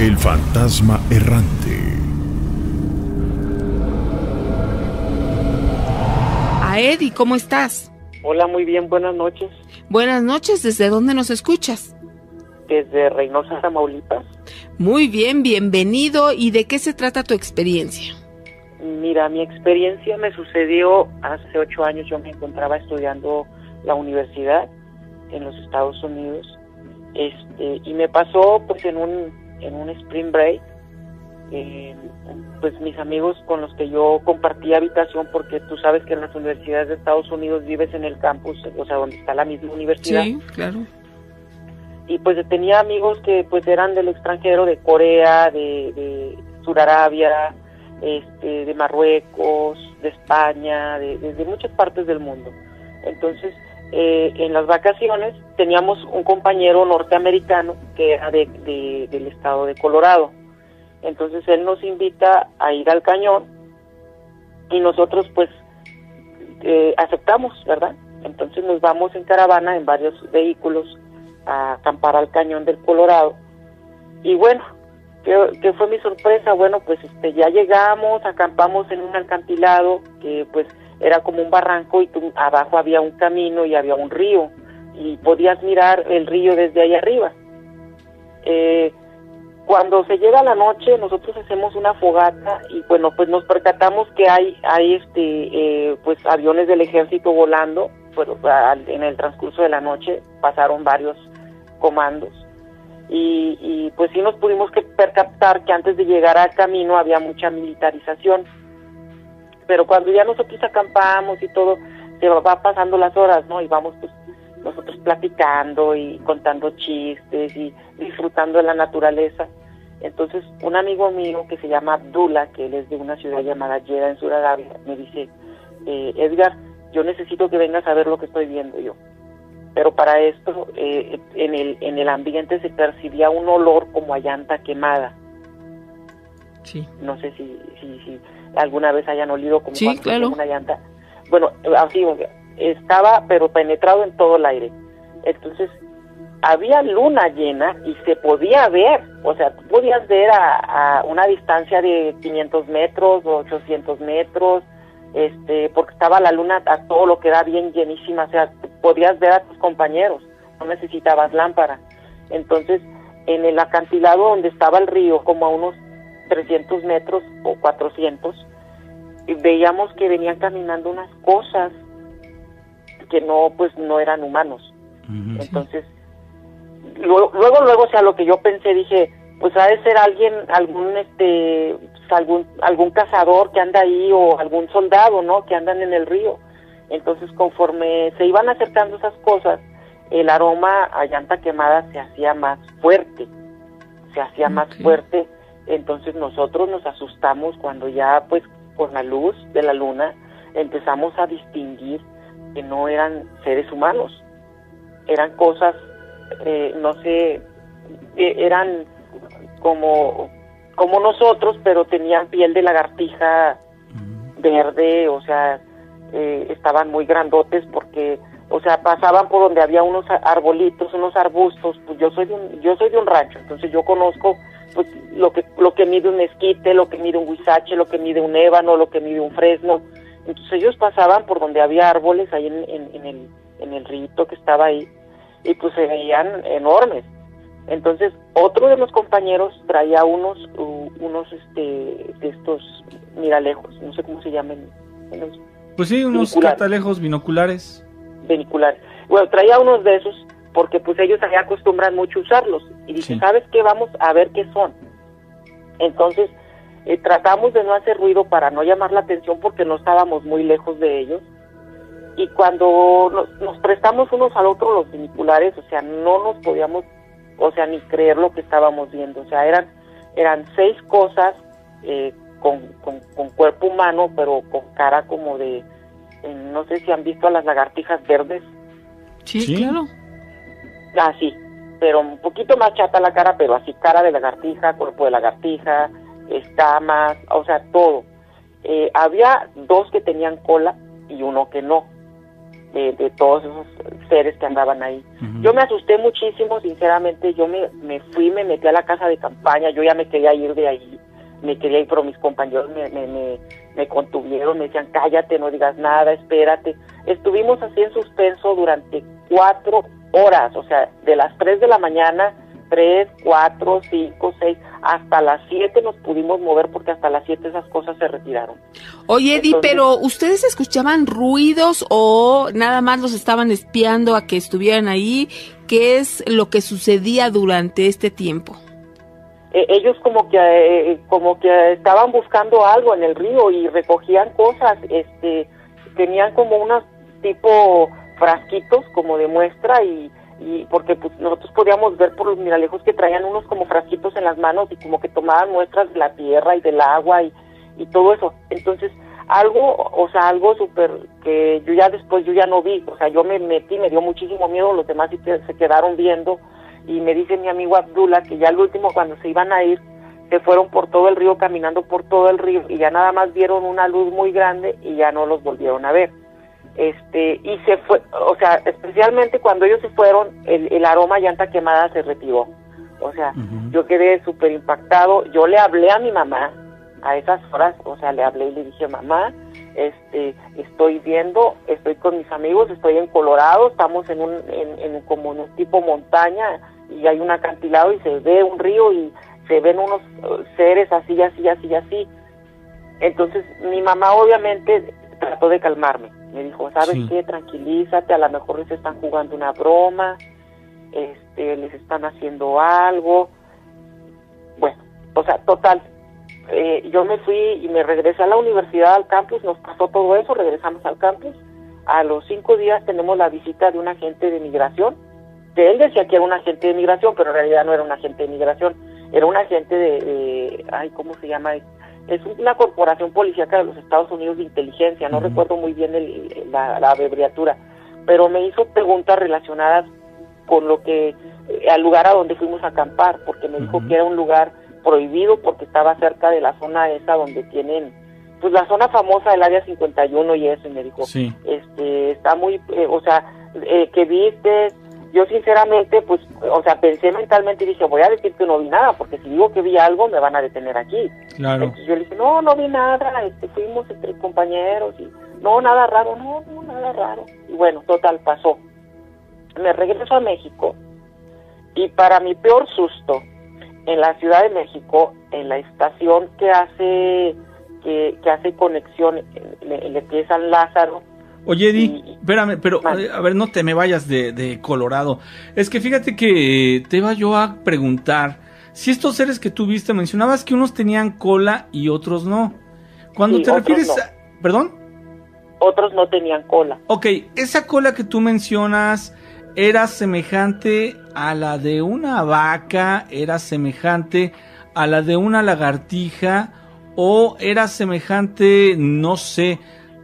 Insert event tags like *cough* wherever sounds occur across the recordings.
El fantasma errante. A Eddie, ¿cómo estás? Hola, muy bien, buenas noches. Buenas noches, ¿desde dónde nos escuchas? Desde Reynosa, Tamaulipas. Muy bien, bienvenido. ¿Y de qué se trata tu experiencia? Mira, mi experiencia me sucedió hace ocho años. Yo me encontraba estudiando la universidad en los Estados Unidos. Este, y me pasó pues en un, en un spring break. eh, pues mis amigos con los que yo compartí habitación, porque tú sabes que en las universidades de Estados Unidos vives en el campus, o sea, donde está la misma universidad. Sí, claro. y pues tenía amigos que pues eran del extranjero, de Corea, de, de Surarabia, este, de Marruecos, de España, de, de- de muchas partes del mundo. Entonces, eh, en las vacaciones teníamos un compañero norteamericano que era de, de- del estado de Colorado. Entonces él nos invita a ir al cañón y nosotros pues eh, aceptamos, ¿verdad? Entonces nos vamos en caravana en varios vehículos a acampar al cañón del Colorado. Y bueno, ¿qué, fue mi sorpresa? Bueno, pues este, ya llegamos, acampamos en un acantilado que pues era como un barranco y tú- abajo había un camino y había un río y podías mirar el río desde ahí arriba. Eh, cuando se llega la noche nosotros hacemos una fogata y bueno pues nos percatamos que hay hay este eh, pues aviones del ejército volando en el transcurso de la noche pasaron varios comandos y, y pues sí nos pudimos que percatar que antes de llegar al camino había mucha militarización pero cuando ya nosotros acampamos y todo se va va pasando las horas no y vamos pues nosotros platicando y contando chistes y disfrutando de la naturaleza entonces, un amigo mío que se llama Abdullah, que él es de una ciudad llamada Jeddah en Surarabia, me dice, eh, Edgar, yo necesito que vengas a ver lo que estoy viendo yo. Pero para esto, eh, en, el, en el ambiente se percibía un olor como a llanta quemada. Sí. No sé si, si, si alguna vez hayan olido como Sí, claro. una llanta. Bueno, así, estaba pero penetrado en todo el aire. Entonces, había luna llena y se podía ver, o sea, tú podías ver a, a una distancia de 500 metros o 800 metros, este, porque estaba la luna a todo lo que era bien llenísima, o sea, podías ver a tus compañeros, no necesitabas lámpara. Entonces, en el acantilado donde estaba el río, como a unos 300 metros o 400, y veíamos que venían caminando unas cosas que no, pues no eran humanos. Entonces, luego, luego, luego, o sea, lo que yo pensé, dije, pues ha de ser alguien, algún, este, pues, algún, algún cazador que anda ahí o algún soldado, ¿no? Que andan en el río. Entonces, conforme se iban acercando esas cosas, el aroma a llanta quemada se hacía más fuerte, se hacía más fuerte. Entonces nosotros nos asustamos cuando ya, pues, con la luz de la luna, empezamos a distinguir que no eran seres humanos, eran cosas, eh, no sé, eh, eran como, como nosotros, pero tenían piel de lagartija verde, o sea, eh, estaban muy grandotes porque, o sea, pasaban por donde había unos arbolitos, unos arbustos, pues yo soy de un, yo soy de un rancho, entonces yo conozco pues lo que lo que mide un esquite, lo que mide un huizache, lo que mide un ébano, lo que mide un fresno, entonces ellos pasaban por donde había árboles ahí en, en, en el en el rito que estaba ahí y pues se veían enormes. Entonces, otro de los compañeros traía unos unos este de estos miralejos, no sé cómo se llaman, unos Pues sí, unos catalejos binoculares. veniculares. Bueno, traía unos de esos porque pues ellos allá acostumbran mucho usarlos y dice, Sí. ¿sabes qué? Vamos a ver qué son. Entonces, eh, tratamos de no hacer ruido para no llamar la atención porque no estábamos muy lejos de ellos. Y cuando nos, nos prestamos unos al otro los viniculares, o sea, no nos podíamos, o sea, ni creer lo que estábamos viendo. O sea, eran, eran seis cosas eh, con, con, con cuerpo humano, pero con cara como de, eh, no sé si han visto a las lagartijas verdes, Sí, Sí. claro. Así, pero un poquito más chata la cara, pero así cara de lagartija, cuerpo de lagartija, escamas, o sea, todo. Eh, había dos que tenían cola y uno que no. de, de todos esos seres que andaban ahí. Yo me asusté muchísimo, sinceramente, yo me, me fui, me metí a la casa de campaña, yo ya me quería ir de ahí, me quería ir, pero mis compañeros me, me, me, me contuvieron, me decían, cállate, no digas nada, espérate. Estuvimos así en suspenso durante cuatro horas, o sea, de las tres de la mañana, tres, cuatro, cinco, seis, hasta las siete nos pudimos mover porque hasta las siete esas cosas se retiraron. Oye, Eddie, Entonces- pero ¿ustedes escuchaban ruidos o nada más los estaban espiando a que estuvieran ahí? ¿Qué es lo que sucedía durante este tiempo? Eh, ellos como que eh, como que estaban buscando algo en el río y recogían cosas este tenían como unos tipo frasquitos como de muestra y, y porque pues nosotros podíamos ver por los miralejos que traían unos como frasquitos en las manos y como que tomaban muestras de la tierra y del agua y, y todo eso. Entonces algo o sea algo súper que yo ya después yo ya no vi o sea yo me metí me dio muchísimo miedo los demás se quedaron viendo y me dice mi amigo Abdullah que ya al último cuando se iban a ir se fueron por todo el río caminando por todo el río y ya nada más vieron una luz muy grande y ya no los volvieron a ver este y se fue o sea especialmente cuando ellos se fueron el, el aroma a llanta quemada se retiró. O sea yo quedé súper impactado. Yo le hablé a mi mamá a esas horas o sea le hablé y le dije mamá este estoy viendo estoy con mis amigos estoy en Colorado estamos en un en, en como en un tipo montaña y hay un acantilado y se ve un río y se ven unos eh, seres así así así así entonces mi mamá obviamente trató de calmarme me dijo sabes Sí. qué tranquilízate a lo mejor les están jugando una broma este les están haciendo algo bueno o sea total eh, yo me fui y me regresé a la universidad al campus, nos pasó todo eso, regresamos al campus. A los cinco días tenemos la visita de un agente de migración, que él decía que era un agente de migración, pero en realidad no era un agente de migración, era un agente de, de- ay, ¿cómo se llama? Es una corporación policíaca de los Estados Unidos de inteligencia, no recuerdo muy bien el- la, la abreviatura, pero me hizo preguntas relacionadas con lo que, eh, al lugar a donde fuimos a acampar, porque me dijo que era un lugar prohibido porque estaba cerca de la zona esa donde tienen, pues la zona famosa del área 51 y eso, y me dijo, Sí. este, está muy, eh, o sea, eh, que viste, yo sinceramente, pues, o sea, pensé mentalmente y dije, voy a decir que no vi nada, porque si digo que vi algo, me van a detener aquí. Claro. Entonces yo le dije, no, no vi nada, este, fuimos entre compañeros y no, nada raro, no, no, nada raro. Y bueno, total, pasó. Me regreso a México y para mi peor susto, en la Ciudad de México, en la estación que hace que, que hace conexión que es San Lázaro, Oye, Eddie, espérame, pero eh, a ver, no te me vayas de, de Colorado. Es que fíjate que te iba yo a preguntar si estos seres que tú viste mencionabas que unos tenían cola y otros no. Cuando Sí, te refieres no. a... ¿Perdón? otros no tenían cola. Ok, esa cola que tú mencionas era semejante a la de una vaca, era semejante a la de una lagartija o era semejante, no sé,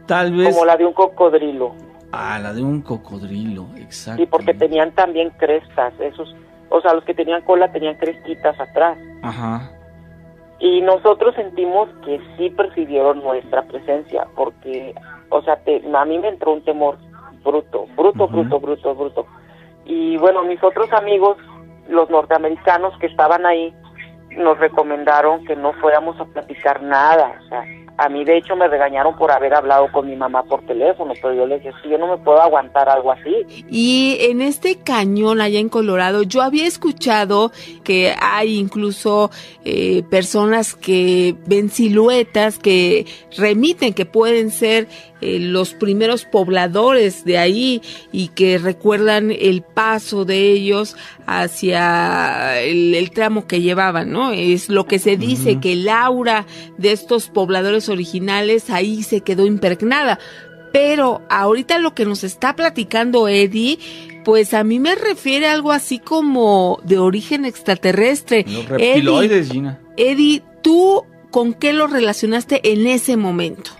tal vez como la de un cocodrilo. a la de un cocodrilo, exacto. Y porque tenían también crestas, esos, o sea, los que tenían cola tenían crestitas atrás. Ajá. Y nosotros sentimos que sí percibieron nuestra presencia, porque, o sea, te- a mí me entró un temor bruto, bruto, bruto, bruto, bruto. Y bueno, mis otros amigos, los norteamericanos que estaban ahí, nos recomendaron que no fuéramos a platicar nada. O sea, a mí de hecho me regañaron por haber hablado con mi mamá por teléfono, pero yo les dije, sí, yo no me puedo aguantar algo así. Y en este cañón allá en Colorado, yo había escuchado que hay incluso eh, personas que ven siluetas que remiten que pueden ser eh, los primeros pobladores de ahí y que recuerdan el paso de ellos hacia el, el tramo que llevaban, ¿no? Es lo que se dice, que el aura de estos pobladores originales ahí se quedó impregnada. Pero ahorita lo que nos está platicando Eddie, pues a mí me refiere a algo así como de origen extraterrestre. Los reptiloides, Gina. Eddie, ¿tú con qué lo relacionaste en ese momento?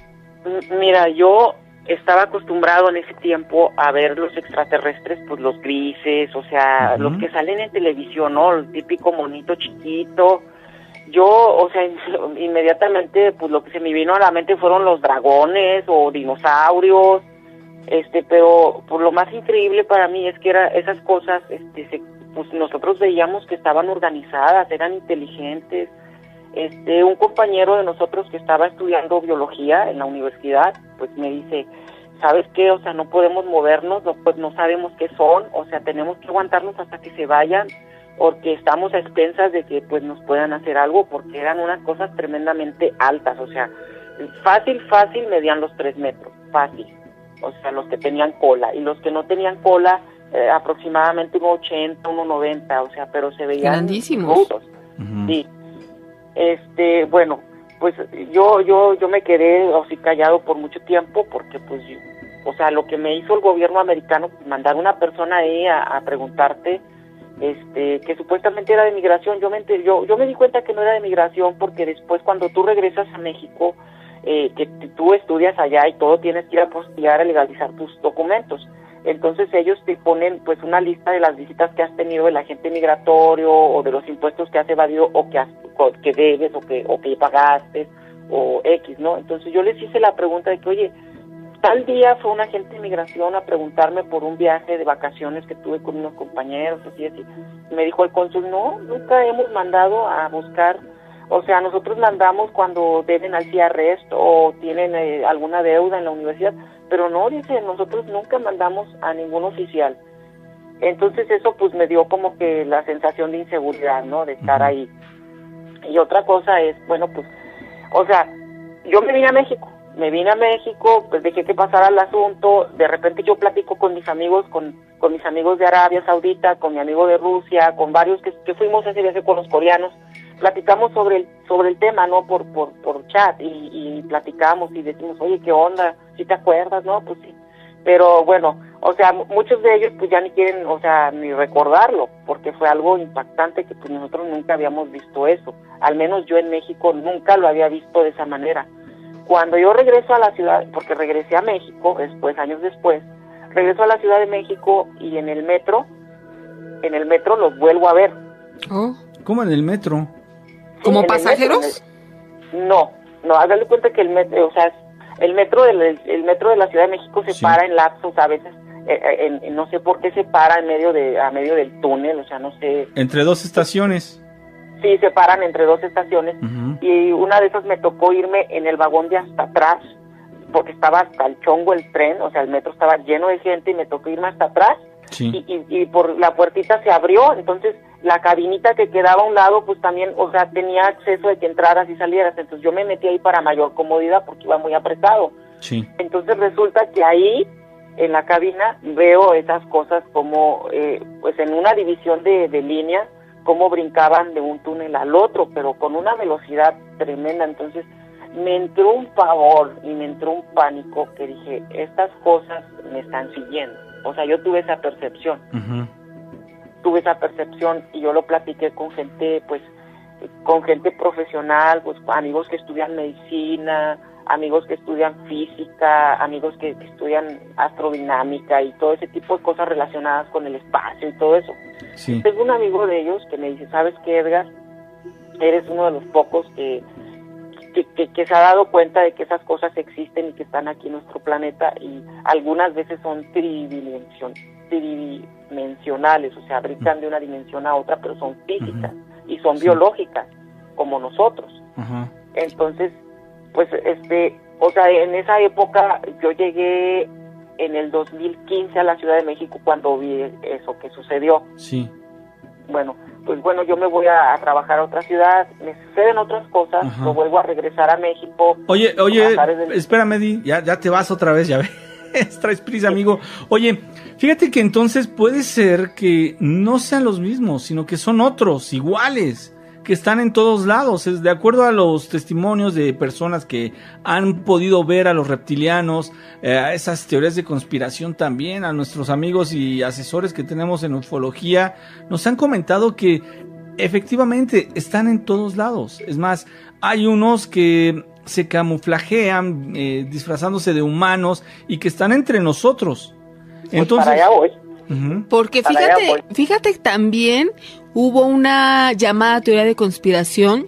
Mira, yo estaba acostumbrado en ese tiempo a ver los extraterrestres, pues los grises, o sea, los que salen en televisión, ¿no? El típico monito chiquito. Yo, o sea, in- *laughs* inmediatamente, pues lo que se me vino a la mente fueron los dragones o dinosaurios. Este, pero por lo más increíble para mí es que era esas cosas, este, se, pues nosotros veíamos que estaban organizadas, eran inteligentes. Este, un compañero de nosotros que estaba estudiando biología en la universidad, pues me dice, ¿sabes qué? O sea, no podemos movernos, no, pues no sabemos qué son, o sea, tenemos que aguantarnos hasta que se vayan, porque estamos a expensas de que pues nos puedan hacer algo, porque eran unas cosas tremendamente altas, o sea, fácil, fácil medían los tres metros, fácil, o sea, los que tenían cola, y los que no tenían cola, eh, aproximadamente un 80, 90, o sea, pero se veían grandísimos. Sí. Este, bueno, pues yo yo yo me quedé así callado por mucho tiempo porque pues o sea lo que me hizo el gobierno americano mandar una persona ahí a, preguntarte este que supuestamente era de migración yo me yo yo me di cuenta que no era de migración porque después cuando tú regresas a México eh, que tú estudias allá y todo tienes que ir a postear a legalizar tus documentos entonces ellos te ponen pues una lista de las visitas que has tenido del agente migratorio o de los impuestos que has evadido o que has, que debes o que o que pagaste o X, ¿no? Entonces yo les hice la pregunta de que, oye, tal día fue un agente de migración a preguntarme por un viaje de vacaciones que tuve con unos compañeros, así, así. Me dijo el cónsul, no, nunca hemos mandado a buscar, o sea, nosotros mandamos cuando deben al CIARREST o tienen eh, alguna deuda en la universidad, pero no, dice, nosotros nunca mandamos a ningún oficial. Entonces eso pues me dio como que la sensación de inseguridad, ¿no? De estar ahí. Y otra cosa es, bueno, pues, o sea, yo me vine a México, me vine a México, pues dejé que pasara el asunto, de repente yo platico con mis amigos, con, con mis amigos de Arabia Saudita, con mi amigo de Rusia, con varios que, que fuimos ese viaje con los coreanos, platicamos sobre el, sobre el tema, ¿no? Por, por, por chat y, y platicamos y decimos, oye, ¿qué onda? ¿Si te acuerdas? No, pues sí. Pero bueno, o sea, muchos de ellos pues ya ni quieren, o sea, ni recordarlo, porque fue algo impactante que pues nosotros nunca habíamos visto eso. Al menos yo en México nunca lo había visto de esa manera. Cuando yo regreso a la ciudad, porque regresé a México después, años después, regreso a la Ciudad de México y en el metro, en el metro los vuelvo a ver. Oh. ¿Cómo en el metro? ¿Como pasajeros? no, no, hágale cuenta que el metro, o sea, el metro del el metro de la Ciudad de México se para en lapsos a veces eh, eh, en, no sé por qué se para en medio de a medio del túnel, o sea, no sé. Entre dos estaciones. Sí, se paran entre dos estaciones y una de esas me tocó irme en el vagón de hasta atrás porque estaba hasta el chongo el tren, o sea, el metro estaba lleno de gente y me tocó irme hasta atrás y, y, y, por la puertita se abrió, entonces la cabinita que quedaba a un lado, pues también, o sea, tenía acceso de que entraras y salieras. Entonces yo me metí ahí para mayor comodidad porque iba muy apretado. Sí. Entonces resulta que ahí, en la cabina, veo esas cosas como, eh, pues en una división de, de línea, cómo brincaban de un túnel al otro, pero con una velocidad tremenda. Entonces me entró un pavor y me entró un pánico que dije, estas cosas me están siguiendo. O sea, yo tuve esa percepción tuve esa percepción y yo lo platiqué con gente, pues, con gente profesional, pues, amigos que estudian medicina, amigos que estudian física, amigos que, estudian astrodinámica y todo ese tipo de cosas relacionadas con el espacio y todo eso. Tengo un amigo de ellos que me dice, ¿sabes qué, Edgar? Eres uno de los pocos que, que, que, se ha dado cuenta de que esas cosas existen y que están aquí en nuestro planeta y algunas veces son tridimensionales tridimensionales, o sea, brincan de una dimensión a otra, pero son físicas y son biológicas, como nosotros. Entonces, pues, este, o sea, en esa época yo llegué en el 2015 a la Ciudad de México cuando vi eso que sucedió. Sí. Bueno, pues bueno, yo me voy a, trabajar a otra ciudad, me suceden otras cosas, lo vuelvo a regresar a México. Oye, oye, espérame, ya, ya te vas otra vez, ya ves. *laughs* traes prisa, amigo. Oye, fíjate que entonces puede ser que no sean los mismos, sino que son otros, iguales, que están en todos lados. Es de acuerdo a los testimonios de personas que han podido ver a los reptilianos, eh, a esas teorías de conspiración también, a nuestros amigos y asesores que tenemos en ufología, nos han comentado que efectivamente están en todos lados. Es más, hay unos que se camuflajean eh, disfrazándose de humanos y que están entre nosotros. Pues Entonces, para allá voy. Porque fíjate, fíjate también hubo una llamada teoría de conspiración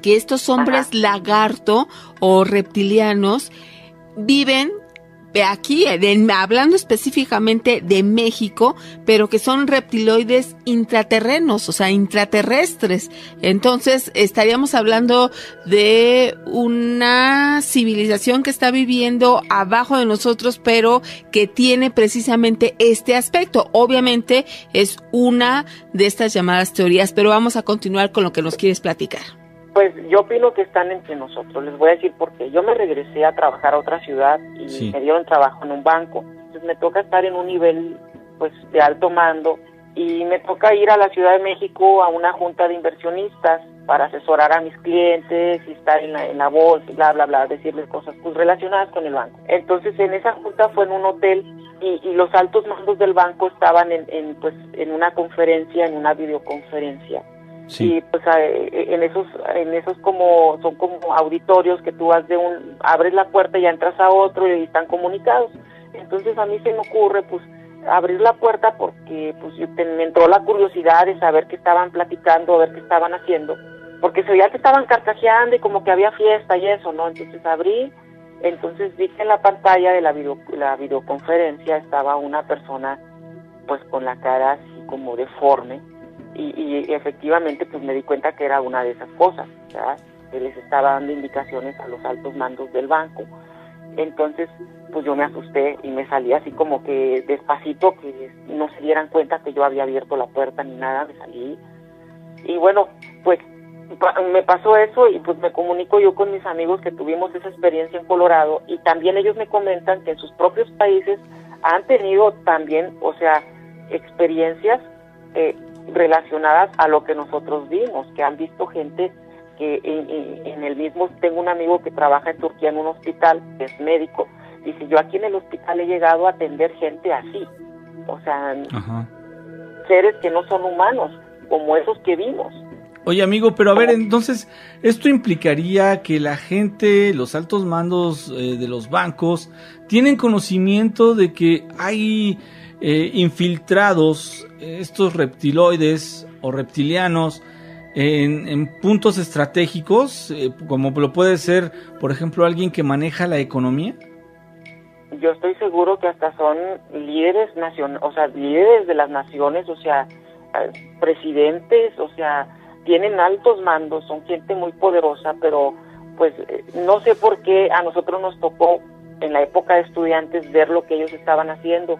que estos hombres lagarto o reptilianos viven aquí, hablando específicamente de México, pero que son reptiloides intraterrenos, o sea, intraterrestres. Entonces, estaríamos hablando de una civilización que está viviendo abajo de nosotros, pero que tiene precisamente este aspecto. Obviamente es una de estas llamadas teorías, pero vamos a continuar con lo que nos quieres platicar. Pues yo opino que están entre nosotros. Les voy a decir por qué. Yo me regresé a trabajar a otra ciudad y me dieron trabajo en un banco. Entonces me toca estar en un nivel pues de alto mando y me toca ir a la Ciudad de México a una junta de inversionistas para asesorar a mis clientes y estar en la, en la bolsa, bla, bla, bla, decirles cosas pues relacionadas con el banco. Entonces en esa junta fue en un hotel y, y los altos mandos del banco estaban en, en, pues, en una conferencia, en una videoconferencia y pues en esos en esos como son como auditorios que tú vas de un abres la puerta y ya entras a otro y están comunicados. Entonces a mí se me ocurre pues abrir la puerta porque pues me entró la curiosidad de saber qué estaban platicando a ver qué estaban haciendo porque se veía que estaban carcajeando y como que había fiesta y eso no entonces abrí entonces vi que en la pantalla de la video, la videoconferencia estaba una persona pues con la cara así como deforme y, efectivamente pues me di cuenta que era una de esas cosas, que les estaba dando indicaciones a los altos mandos del banco. Entonces, pues yo me asusté y me salí así como que despacito, que no se dieran cuenta que yo había abierto la puerta ni nada, me salí. Y bueno, pues me pasó eso y pues me comunico yo con mis amigos que tuvimos esa experiencia en Colorado y también ellos me comentan que en sus propios países han tenido también, o sea, experiencias eh, relacionadas a lo que nosotros vimos, que han visto gente que en, el mismo, tengo un amigo que trabaja en Turquía en un hospital, que es médico, dice, yo aquí en el hospital he llegado a atender gente así, o sea, seres que no son humanos, como esos que vimos. Oye amigo, pero a ver, entonces, esto implicaría que la gente, los altos mandos eh, de los bancos, tienen conocimiento de que hay eh, infiltrados estos reptiloides o reptilianos en, puntos estratégicos, eh, como lo puede ser, por ejemplo, alguien que maneja la economía? Yo estoy seguro que hasta son líderes nacionales, o sea, líderes de las naciones, o sea, eh, presidentes, o sea, tienen altos mandos, son gente muy poderosa, pero pues no sé por qué a nosotros nos tocó en la época de estudiantes ver lo que ellos estaban haciendo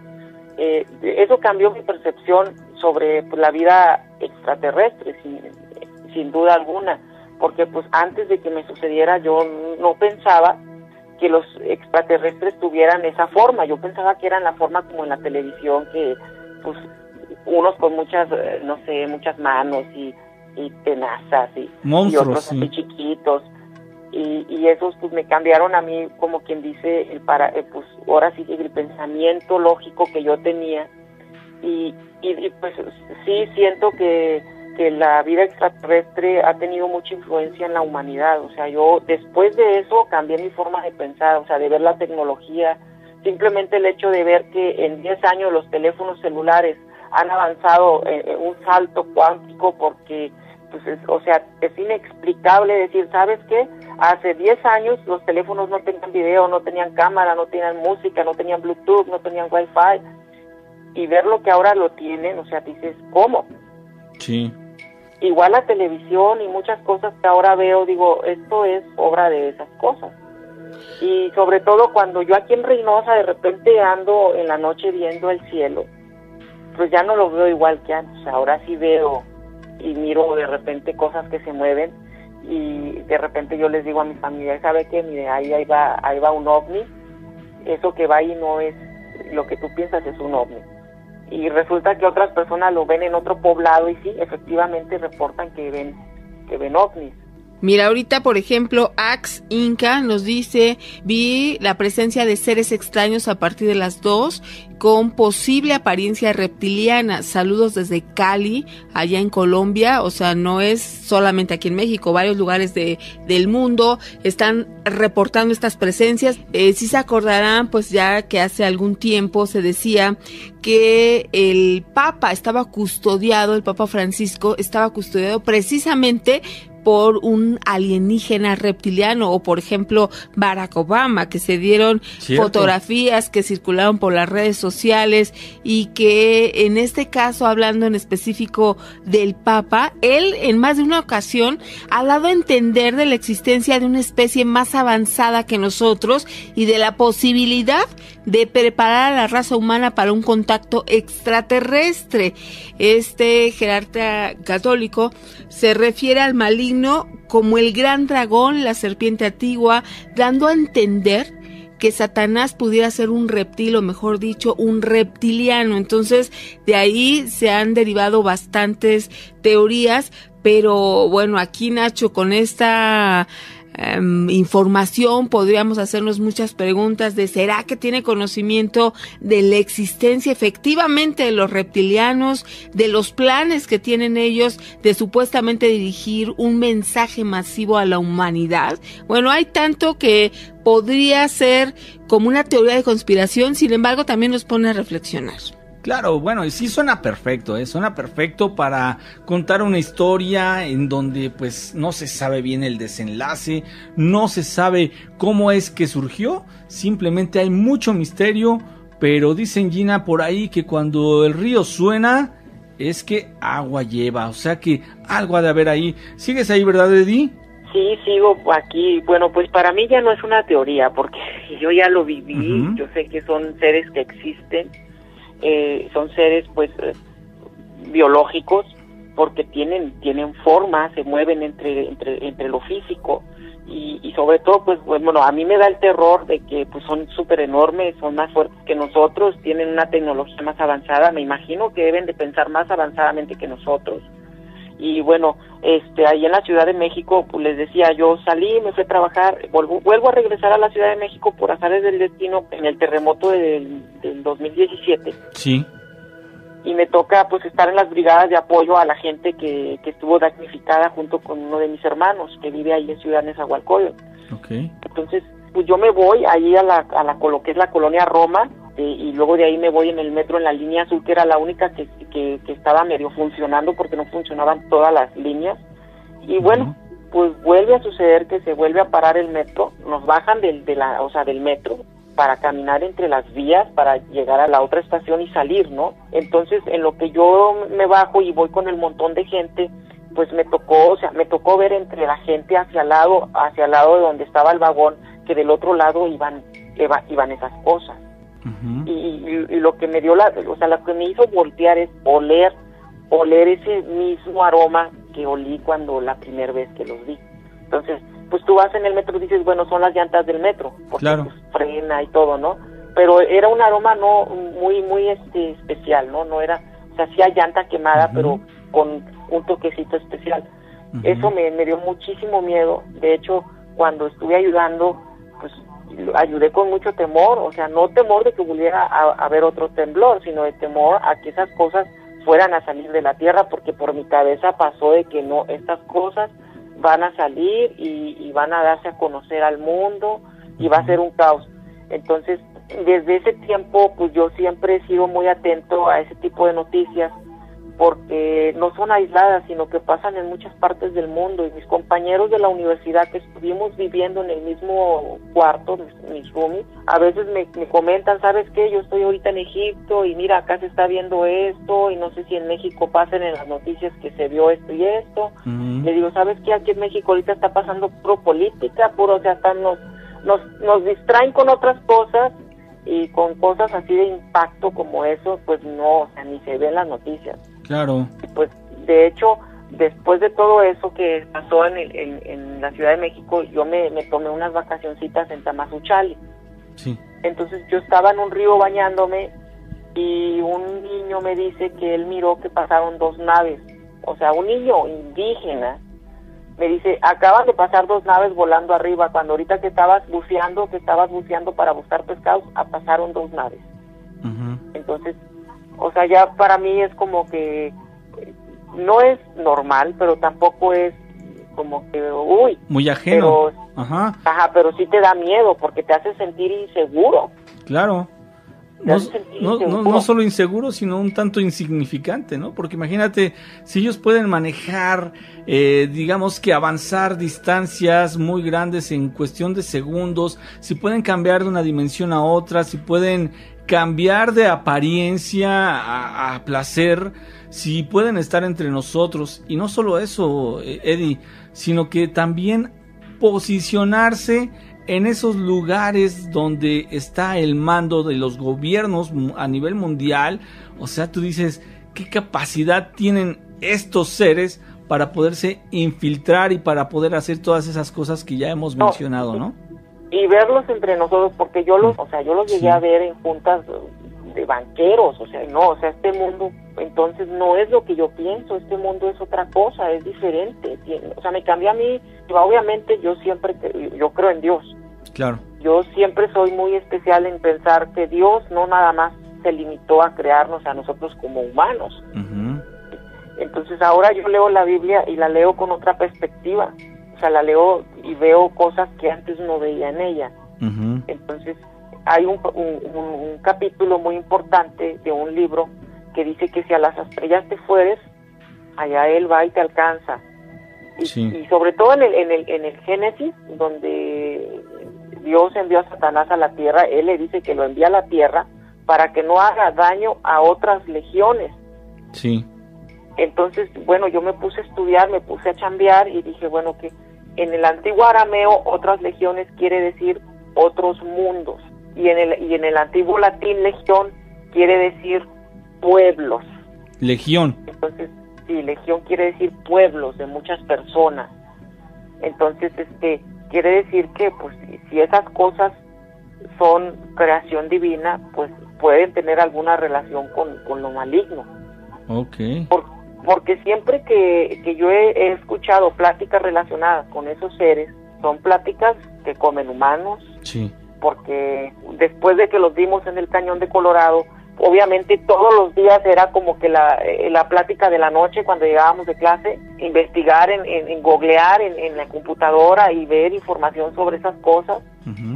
eh, eso cambió mi percepción sobre pues, la vida extraterrestre, sin, duda alguna, porque pues antes de que me sucediera yo no pensaba que los extraterrestres tuvieran esa forma, yo pensaba que eran la forma como en la televisión, que pues unos con muchas, eh, no sé, muchas manos y, tenazas y, y otros así chiquitos y, y esos pues me cambiaron a mí como quien dice el para eh, pues ahora sí el pensamiento lógico que yo tenía. Y, y, pues sí siento que, que la vida extraterrestre ha tenido mucha influencia en la humanidad. O sea yo después de eso cambié mi forma de pensar o sea de ver la tecnología. Simplemente el hecho de ver que en 10 años los teléfonos celulares han avanzado en, en un salto cuántico porque pues o sea, es inexplicable decir, ¿sabes qué? Hace 10 años los teléfonos no tenían video, no tenían cámara, no tenían música, no tenían Bluetooth, no tenían Wi-Fi. Y ver lo que ahora lo tienen, o sea, dices, ¿cómo? Sí. Igual la televisión y muchas cosas que ahora veo, digo, esto es obra de esas cosas. Y sobre todo cuando yo aquí en Reynosa de repente ando en la noche viendo el cielo, pues ya no lo veo igual que antes. Ahora sí veo y miro de repente cosas que se mueven y de repente yo les digo a mi familia, ¿sabe qué? Mire, ahí, ahí, va, ahí va un ovni, eso que va ahí no es lo que tú piensas, es un ovni. Y resulta que otras personas lo ven en otro poblado y sí, efectivamente reportan que ven, que ven ovnis. Mira, ahorita, por ejemplo, Ax Inca nos dice, vi la presencia de seres extraños a partir de las dos con posible apariencia reptiliana. Saludos desde Cali, allá en Colombia. O sea, no es solamente aquí en México, varios lugares de, del mundo están reportando estas presencias. Eh, si se acordarán, pues ya que hace algún tiempo se decía que el Papa estaba custodiado, el Papa Francisco estaba custodiado precisamente por un alienígena reptiliano o por ejemplo Barack Obama, que se dieron fotografías que circularon por las redes sociales y que en este caso, hablando en específico del Papa, él en más de una ocasión ha dado a entender de la existencia de una especie más avanzada que nosotros y de la posibilidad de preparar a la raza humana para un contacto extraterrestre. Este jerarca católico se refiere al maligno como el gran dragón, la serpiente antigua, dando a entender que Satanás pudiera ser un reptil o mejor dicho un reptiliano. Entonces de ahí se han derivado bastantes teorías, pero bueno, aquí Nacho con esta Em, información, podríamos hacernos muchas preguntas de ¿será que tiene conocimiento de la existencia efectivamente de los reptilianos, de los planes que tienen ellos de supuestamente dirigir un mensaje masivo a la humanidad? Bueno, hay tanto que podría ser como una teoría de conspiración, sin embargo también nos pone a reflexionar. Claro, bueno, y sí suena perfecto, ¿eh? suena perfecto para contar una historia en donde pues no se sabe bien el desenlace, no se sabe cómo es que surgió, simplemente hay mucho misterio, pero dicen Gina por ahí que cuando el río suena es que agua lleva, o sea que algo ha de haber ahí. ¿Sigues ahí, verdad, Eddie? Sí, sigo aquí. Bueno, pues para mí ya no es una teoría, porque *laughs* yo ya lo viví, yo sé que son seres que existen eh, son seres pues eh, biológicos porque tienen tienen forma se mueven entre entre entre lo físico. Y, y sobre todo pues bueno a mí me da el terror de que pues son súper enormes son más fuertes que nosotros tienen una tecnología más avanzada. Me imagino que deben de pensar más avanzadamente que nosotros y bueno, este, ahí en la Ciudad de México, pues les decía, yo salí, me fui a trabajar, vuelvo, vuelvo a regresar a la Ciudad de México por azares del destino en el terremoto del, del 2017. Sí. Y me toca pues estar en las brigadas de apoyo a la gente que, que estuvo damnificada junto con uno de mis hermanos que vive ahí en Ciudad Nezahualcóyotl. Okay. Entonces, pues yo me voy ahí a la, a la que es la colonia Roma, este, y luego de ahí me voy en el metro en la línea azul, que era la única que, que, estaba medio funcionando porque no funcionaban todas las líneas. Y bueno, pues vuelve a suceder que se vuelve a parar el metro, nos bajan del, de la, o sea, del metro para caminar entre las vías para llegar a la otra estación y salir, ¿no? Entonces, en lo que yo me bajo y voy con el montón de gente, pues me tocó, o sea, me tocó ver entre la gente hacia el lado, hacia el lado de donde estaba el vagón, que del otro lado iban, iban esas cosas y, lo que me dio la, o sea, lo que me hizo voltear es oler, oler ese mismo aroma que olí cuando la primera vez que los vi. Entonces, pues tú vas en el metro y dices, bueno, son las llantas del metro, porque pues, frena y todo, ¿no? Pero era un aroma no muy, muy este, especial, ¿no? No era, o sea, hacía llanta quemada, pero con un toquecito especial. Eso me, me dio muchísimo miedo. De hecho, cuando estuve ayudando, pues ayudé con mucho temor, o sea, no temor de que volviera a, haber otro temblor, sino de temor a que esas cosas fueran a salir de la tierra, porque por mi cabeza pasó de que no, estas cosas van a salir y, y van a darse a conocer al mundo y va a ser un caos. Entonces, desde ese tiempo, pues yo siempre he sido muy atento a ese tipo de noticias porque no son aisladas, sino que pasan en muchas partes del mundo. Y mis compañeros de la universidad que estuvimos viviendo en el mismo cuarto, mis, roomies, a veces me, comentan, ¿sabes qué? Yo estoy ahorita en Egipto y mira, acá se está viendo esto y no sé si en México pasen en las noticias que se vio esto y esto. Le digo, ¿sabes qué? Aquí en México ahorita está pasando pro política, puro, o sea, están, nos, nos, nos distraen con otras cosas y con cosas así de impacto como eso, pues no, o sea, ni se ven las noticias. Claro. Pues de hecho, después de todo eso que pasó en, en, la Ciudad de México, yo me, tomé unas vacacioncitas en Tamazuchali. Sí. Entonces yo estaba en un río bañándome y un niño me dice que él miró que pasaron dos naves. O sea, un niño indígena me dice, acaban de pasar dos naves volando arriba, cuando ahorita que estabas buceando, que estabas buceando para buscar pescados, pasaron dos naves. Entonces o sea, ya para mí es como que no es normal, pero tampoco es como que, uy. Muy ajeno. ajá. Ajá, pero sí te da miedo porque te hace sentir inseguro. Claro. no, no, no, solo inseguro, sino un tanto insignificante, ¿no? Porque imagínate, si ellos pueden manejar, eh, digamos que avanzar distancias muy grandes en cuestión de segundos, si pueden cambiar de una dimensión a otra, si pueden cambiar de apariencia a, placer, si pueden estar entre nosotros, y no solo eso, eh, Eddie, sino que también posicionarse en esos lugares donde está el mando de los gobiernos a nivel mundial, o sea, tú dices, ¿qué capacidad tienen estos seres para poderse infiltrar y para poder hacer todas esas cosas que ya hemos mencionado, ¿no? Y verlos entre nosotros, porque yo los, o sea, yo los llegué a ver en juntas de banqueros, o sea, no, o sea, este mundo entonces no es lo que yo pienso, este mundo es otra cosa, es diferente, o sea, me cambia a mí, obviamente yo siempre, yo creo en Dios, Claro. Yo siempre soy muy especial en pensar que Dios no nada más se limitó a crearnos a nosotros como humanos. Entonces ahora yo leo la Biblia y la leo con otra perspectiva. O sea, la leo y veo cosas que antes no veía en ella. Entonces hay un, un, capítulo muy importante de un libro que dice que si a las estrellas te fueres, allá Él va y te alcanza. Y, y sobre todo en el, en, el, en el Génesis, donde Dios envió a Satanás a la tierra, Él le dice que lo envía a la tierra para que no haga daño a otras legiones. Sí. Entonces, bueno, yo me puse a estudiar, me puse a chambear y dije, bueno, que en el antiguo arameo otras legiones quiere decir otros mundos y en el y en el antiguo latín legión quiere decir pueblos. Legión. Entonces, sí, legión quiere decir pueblos de muchas personas. Entonces, este quiere decir que pues si esas cosas son creación divina, pues pueden tener alguna relación con, lo maligno. Ok. Porque siempre que, que yo he, escuchado pláticas relacionadas con esos seres, son pláticas que comen humanos. Sí. Porque después de que los vimos en el cañón de Colorado, obviamente todos los días era como que la, eh, la plática de la noche cuando llegábamos de clase, investigar, en, en, googlear en, la computadora y ver información sobre esas cosas.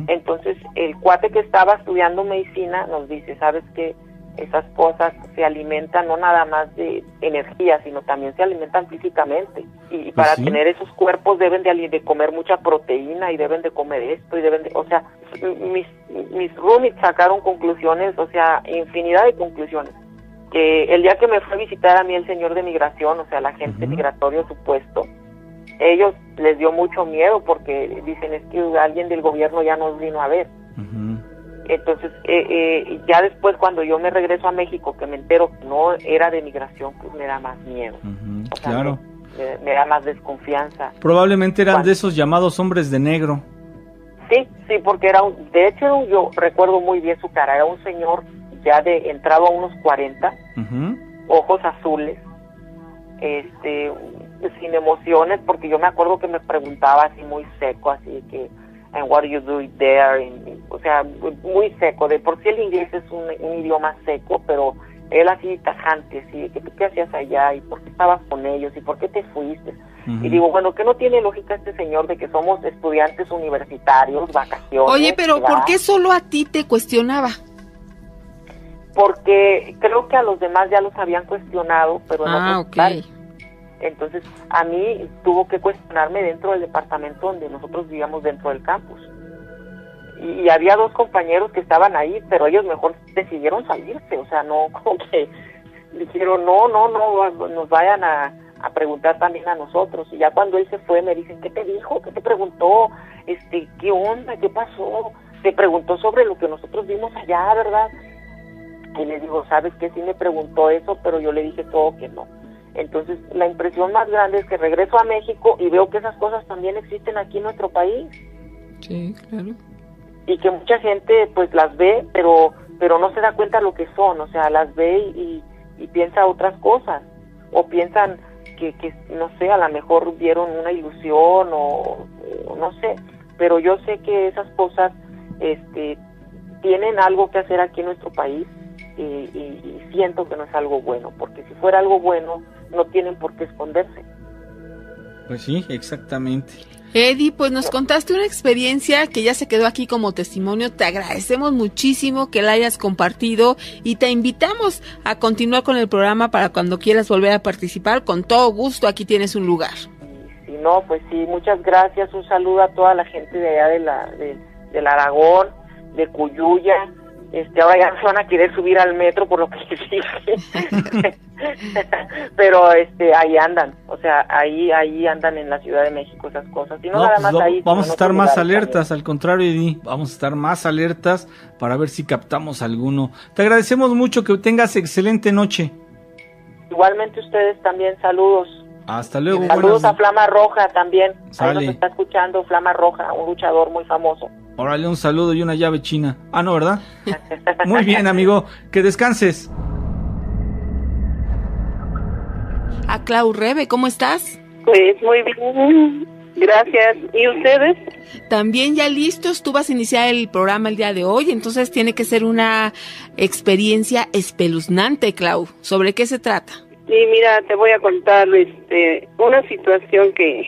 Entonces el cuate que estaba estudiando medicina nos dice, ¿sabes qué? Esas cosas se alimentan no nada más de energía, sino también se alimentan físicamente. Y pues para tener esos cuerpos deben de, de, comer mucha proteína y deben de comer esto y deben de, o sea, mis, mis roommates sacaron conclusiones, o sea, infinidad de conclusiones. Que el día que me fue a visitar a mí el señor de migración, o sea, la gente migratorio supuesto, ellos les dio mucho miedo porque dicen es que alguien del gobierno ya nos vino a ver. Entonces, eh, eh, ya después cuando yo me regreso a México, que me entero que no era de migración, pues me da más miedo. claro. Me, da más desconfianza. Probablemente eran de esos llamados hombres de negro. Sí, sí, porque era un, de hecho yo recuerdo muy bien su cara, era un señor ya de entrado a unos 40, ojos azules, este, sin emociones, porque yo me acuerdo que me preguntaba así muy seco, así que and what do you do there, o sea, muy seco. De por sí el inglés es un, idioma seco, pero él así tajante, sí, que qué hacías allá y por qué estabas con ellos y por qué te fuiste. Y digo, bueno, que no tiene lógica este señor de que somos estudiantes universitarios, vacaciones. Oye, pero ¿por qué solo a ti te cuestionaba? Porque creo que a los demás ya los habían cuestionado, pero no. Ah, ok. Entonces, a mí tuvo que cuestionarme dentro del departamento donde nosotros vivíamos dentro del campus. Y, había dos compañeros que estaban ahí, pero ellos mejor decidieron salirse, o sea, no *laughs* como que dijeron, no, no, no, nos vayan a, a preguntar también a nosotros. Y ya cuando él se fue me dicen, ¿qué te dijo? ¿Qué te preguntó? Este, ¿qué onda? ¿Qué pasó? Te preguntó sobre lo que nosotros vimos allá, ¿verdad? Y le digo, ¿sabes qué? Sí me preguntó eso, pero yo le dije todo que no. Entonces, la impresión más grande es que regreso a México y veo que esas cosas también existen aquí en nuestro país. Sí, claro. Y que mucha gente pues las ve, pero pero no se da cuenta lo que son, o sea, las ve y, y piensa otras cosas, o piensan que, que, no sé, a lo mejor vieron una ilusión o, no sé, pero yo sé que esas cosas este, tienen algo que hacer aquí en nuestro país y, y, siento que no es algo bueno, porque si fuera algo bueno, no tienen por qué esconderse. Pues sí, exactamente. Eddie, pues nos contaste una experiencia que ya se quedó aquí como testimonio. Te agradecemos muchísimo que la hayas compartido y te invitamos a continuar con el programa para cuando quieras volver a participar. Con todo gusto, aquí tienes un lugar. Si no, pues sí, muchas gracias. Un saludo a toda la gente de allá de la, de, del Aragón, de Cuyuya, este, ahora ya se van a querer subir al metro por lo que dije. *laughs* Pero este, ahí andan, o sea, ahí ahí andan en la Ciudad de México esas cosas. Y no, nada pues más ahí, vamos a estar más alertas, también. al contrario, Eddie, vamos a estar más alertas para ver si captamos alguno. Te agradecemos mucho que tengas excelente noche. Igualmente ustedes también, saludos. Hasta luego. Saludos buenas- a Flama Roja también. Ahí Sale. nos está escuchando Flama Roja, un luchador muy famoso. Órale, un saludo y una llave china. Ah, no, ¿verdad? Muy bien, amigo. Que descanses. A Clau Rebe, ¿cómo estás? Pues muy bien, gracias. ¿Y ustedes? También ya listos, tú vas a iniciar el programa el día de hoy, entonces tiene que ser una experiencia espeluznante, Clau. ¿Sobre qué se trata? Sí, mira, te voy a contar este, una situación que,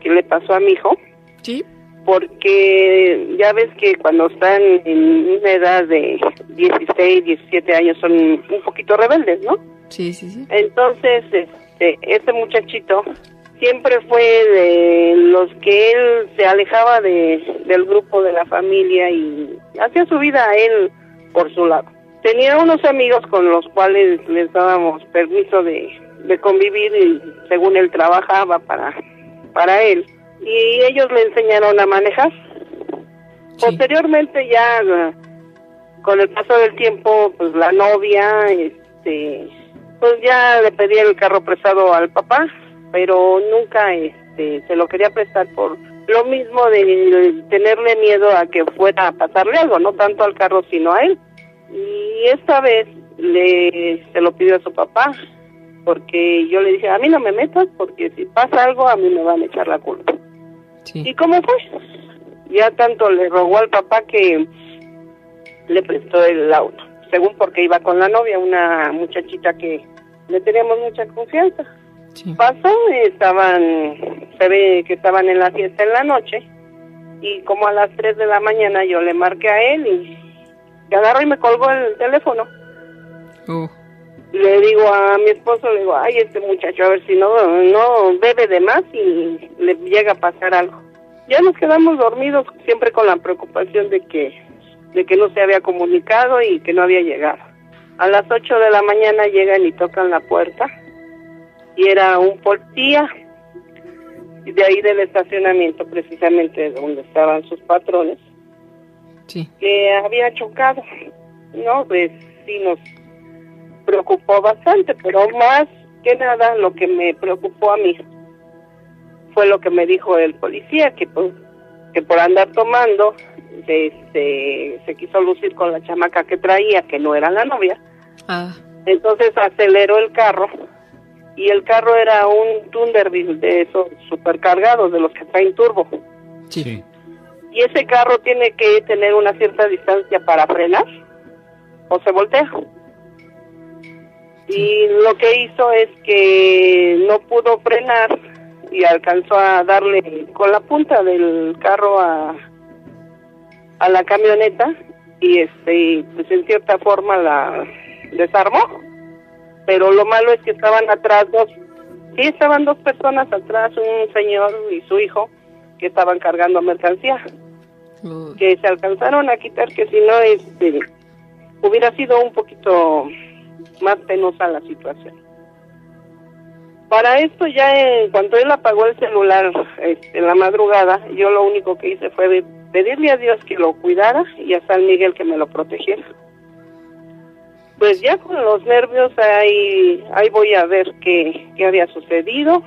que le pasó a mi hijo, Sí. Porque ya ves que cuando están en una edad de 16, 17 años son un poquito rebeldes, ¿no? Sí, sí, sí. Entonces, este, este muchachito siempre fue de los que él se alejaba de, del grupo de la familia y hacía su vida a él por su lado. Tenía unos amigos con los cuales les dábamos permiso de, de convivir y según él trabajaba para, para él. Y ellos le enseñaron a manejar. Sí. Posteriormente ya eh, con el paso del tiempo, pues la novia, este, pues ya le pedía el carro prestado al papá, pero nunca este, se lo quería prestar por lo mismo de tenerle miedo a que fuera a pasarle algo, no tanto al carro sino a él. Y esta vez le se lo pidió a su papá, porque yo le dije, a mí no me metas, porque si pasa algo a mí me van a echar la culpa. ¿Y cómo fue? Ya tanto le rogó al papá que le prestó el auto, según porque iba con la novia, una muchachita que le teníamos mucha confianza. sí. Pasó, estaban, se ve que estaban en la fiesta en la noche y como a las 3 de la mañana yo le marqué a él y agarró y me colgó el teléfono. Uh, Le digo a mi esposo, le digo, ay, este muchacho, a ver si no, no bebe de más y le llega a pasar algo. Ya nos quedamos dormidos, siempre con la preocupación de que, de que no se había comunicado y que no había llegado. A las 8 de la mañana llegan y tocan la puerta y era un policía de ahí del estacionamiento, precisamente donde estaban sus patrones sí. que había chocado, ¿no? Pues sí nos preocupó bastante, pero más que nada lo que me preocupó a mí fue lo que me dijo el policía, que pues, que por andar tomando este, se quiso lucir con la chamaca que traía, que no era la novia, Ah, entonces aceleró el carro y el carro era un Thunderbird de esos supercargados, de los que traen turbo. sí. y ese carro tiene que tener una cierta distancia para frenar o se voltea. Y lo que hizo es que no pudo frenar y alcanzó a darle con la punta del carro a, a la camioneta y este pues en cierta forma la desarmó. Pero lo malo es que estaban atrás dos, sí estaban dos personas atrás, un señor y su hijo que estaban cargando mercancía que se alcanzaron a quitar que si no este hubiera sido un poquito más penosa la situación. Para esto ya en cuanto él apagó el celular este, en la madrugada, yo lo único que hice fue pedirle a Dios que lo cuidara y a San Miguel que me lo protegiera. Pues ya con los nervios ahí, ahí voy a ver qué, qué había sucedido.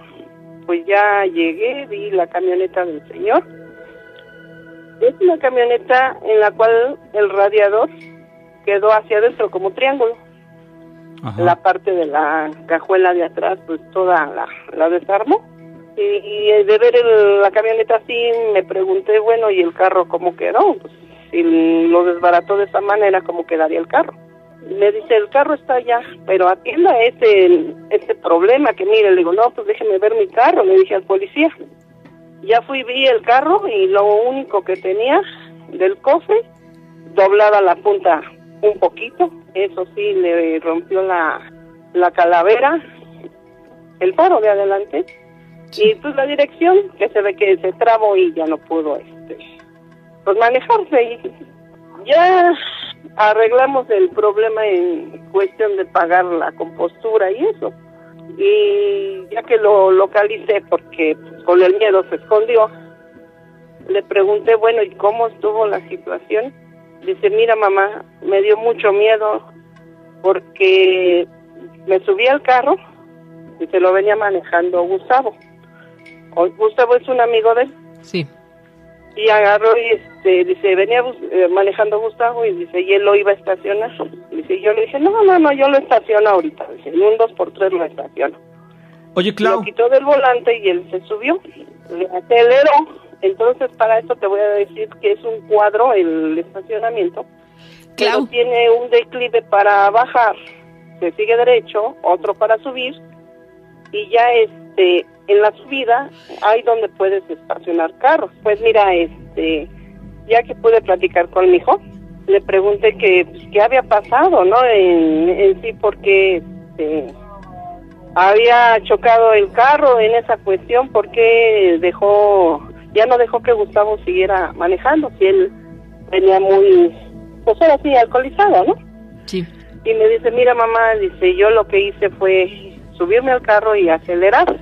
Pues ya llegué, vi la camioneta del señor es una camioneta en la cual el radiador quedó hacia adentro como triángulo. Ajá. La parte de la cajuela de atrás, pues toda la, la desarmó. Y, y de ver el- la camioneta así, me pregunté, bueno, ¿y el carro cómo quedó? Pues, si lo desbarató de esa manera, ¿cómo quedaría el carro? Me dice, el carro está allá, pero atienda ese, ese problema que mire. Le digo, no, pues déjeme ver mi carro, le dije al policía. Ya fui, vi el carro y lo único que tenía del cofre, doblada la punta un poquito, eso sí, le rompió la, la calavera, el faro de adelante, y pues la dirección, que se ve que se trabó y ya no pudo este, pues manejarse. Y ya arreglamos el problema en cuestión de pagar la compostura y eso. Y ya que lo localicé, porque con el miedo se escondió, le pregunté, bueno, ¿y cómo estuvo la situación? Dice, mira mamá, me dio mucho miedo porque me subí al carro y se lo venía manejando Gustavo. Gustavo es un amigo de él. Sí. Y agarró y este, dice, venía eh, manejando Gustavo y dice, y él lo iba a estacionar. Dice, yo le dije, no, no, no, yo lo estaciono ahorita. Dice, en un 2 por 3 lo estaciono. Oye, Clau. Lo quitó del volante y él se subió. Le aceleró. Entonces, para eso te voy a decir que es un cuadro el estacionamiento. Clau. tiene un declive para bajar, se sigue derecho, otro para subir y ya este en la subida hay donde puedes estacionar carros. Pues mira, este ya que pude platicar con mi hijo, le pregunté que pues, qué había pasado, ¿no? En, en sí porque este, había chocado el carro en esa cuestión, porque dejó ya no dejó que Gustavo siguiera manejando, si él venía muy pues ahora sí alcoholizado, ¿no? Sí. Y me dice, "Mira, mamá, dice, yo lo que hice fue subirme al carro y acelerar.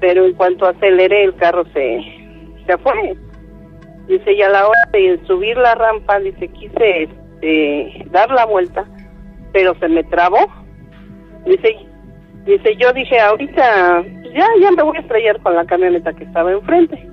Pero en cuanto aceleré, el carro se, se fue. Dice, y a la hora de subir la rampa, dice, quise este, dar la vuelta, pero se me trabó. Dice, dice, yo dije, ahorita ya, ya me voy a estrellar con la camioneta que estaba enfrente.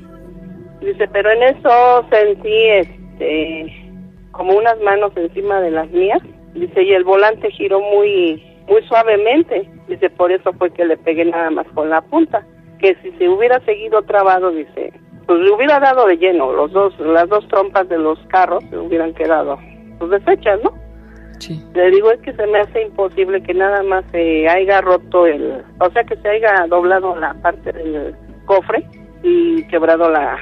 Dice, pero en eso sentí este como unas manos encima de las mías. Dice, y el volante giró muy muy suavemente. Dice, por eso fue que le pegué nada más con la punta. Que si se hubiera seguido trabado, dice, pues le hubiera dado de lleno. Los dos, las dos trompas de los carros se hubieran quedado pues deshechas, ¿no? Sí. Le digo, es que se me hace imposible que nada más se haya roto el, o sea, que se haya doblado la parte del cofre y quebrado la,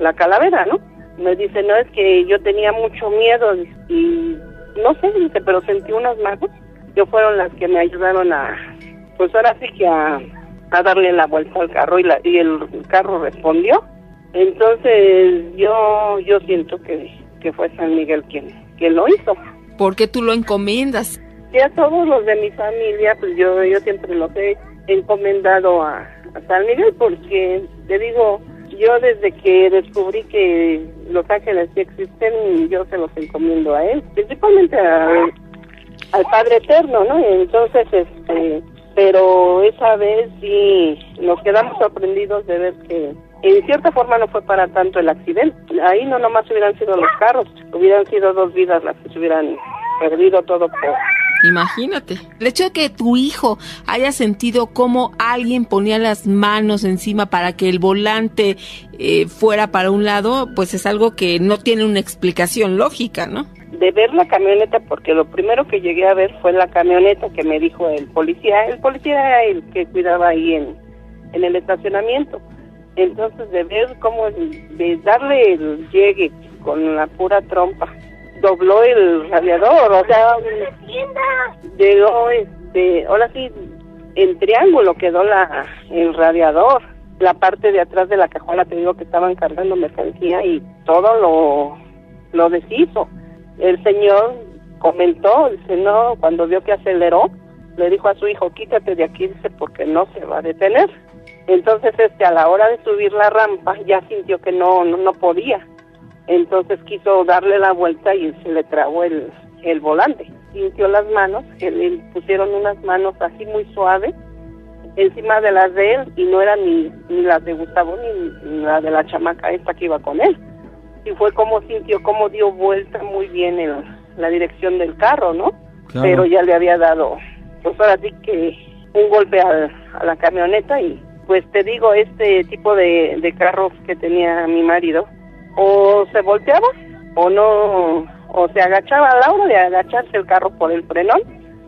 la calavera, ¿no? Me dice, no, es que yo tenía mucho miedo y no sé, dice, pero sentí unas manos yo fueron las que me ayudaron a, pues ahora sí que a, darle la vuelta al carro y, la, y el carro respondió. Entonces yo yo siento que, que fue San Miguel quien, quien lo hizo. ¿Por qué tú lo encomiendas? Y a todos los de mi familia, pues yo, yo siempre los he encomendado a, a San Miguel porque, te digo, yo desde que descubrí que los ángeles sí existen, yo se los encomiendo a él, principalmente al Padre Eterno, ¿no? Entonces, este, pero esa vez sí nos quedamos sorprendidos de ver que en cierta forma no fue para tanto el accidente. Ahí no nomás hubieran sido los carros, hubieran sido dos vidas las que se hubieran perdido todo por... Imagínate. El hecho de que tu hijo haya sentido cómo alguien ponía las manos encima para que el volante eh, fuera para un lado, pues es algo que no tiene una explicación lógica, ¿no? de ver la camioneta, porque lo primero que llegué a ver fue la camioneta que me dijo el policía. El policía era el que cuidaba ahí en, en el estacionamiento. Entonces, de ver cómo, de darle el llegue con la pura trompa, dobló el radiador, o sea, llegó, este, ahora sí, en triángulo quedó la, el radiador, la parte de atrás de la cajuela, te digo que estaban cargando mercancía y todo lo, lo deshizo el señor comentó, dice, no, cuando vio que aceleró, le dijo a su hijo, quítate de aquí, dice, porque no se va a detener. Entonces, este, a la hora de subir la rampa, ya sintió que no, no, podía. Entonces quiso darle la vuelta y se le tragó el, el volante. Sintió las manos, que le pusieron unas manos así muy suaves encima de las de él y no eran ni, ni las de Gustavo ni, ni la de la chamaca esta que iba con él y fue como sintió, como dio vuelta muy bien en la dirección del carro, ¿no? Pero ya le había dado, pues ahora sí que un golpe a, la camioneta y pues te digo, este tipo de, de carros que tenía mi marido, o se volteaba o no, o se agachaba a la hora de agacharse el carro por el frenón,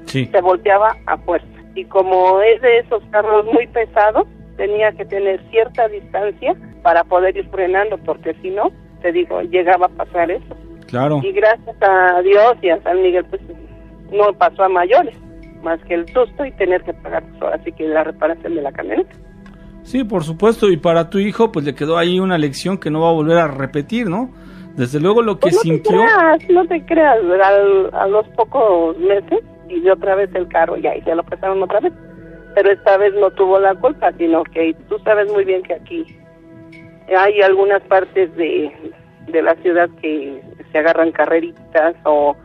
se volteaba a fuerza. Y como es de esos carros muy pesados, tenía que tener cierta distancia para poder ir frenando, porque si no, te digo, llegaba a pasar eso. Claro. Y gracias a Dios y a San Miguel, pues no pasó a mayores, más que el susto y tener que pagar, pues, así que la reparación de la camioneta. Sí, por supuesto, y para tu hijo, pues le quedó ahí una lección que no va a volver a repetir, ¿no? Desde luego lo que Pues no sintió. Te creas, no te creas, al- a los pocos meses y otra vez el carro ya y se lo prestaron otra vez. Pero esta vez no tuvo la culpa, sino que tú sabes muy bien que aquí hay algunas partes de, de la ciudad que se agarran carreritas o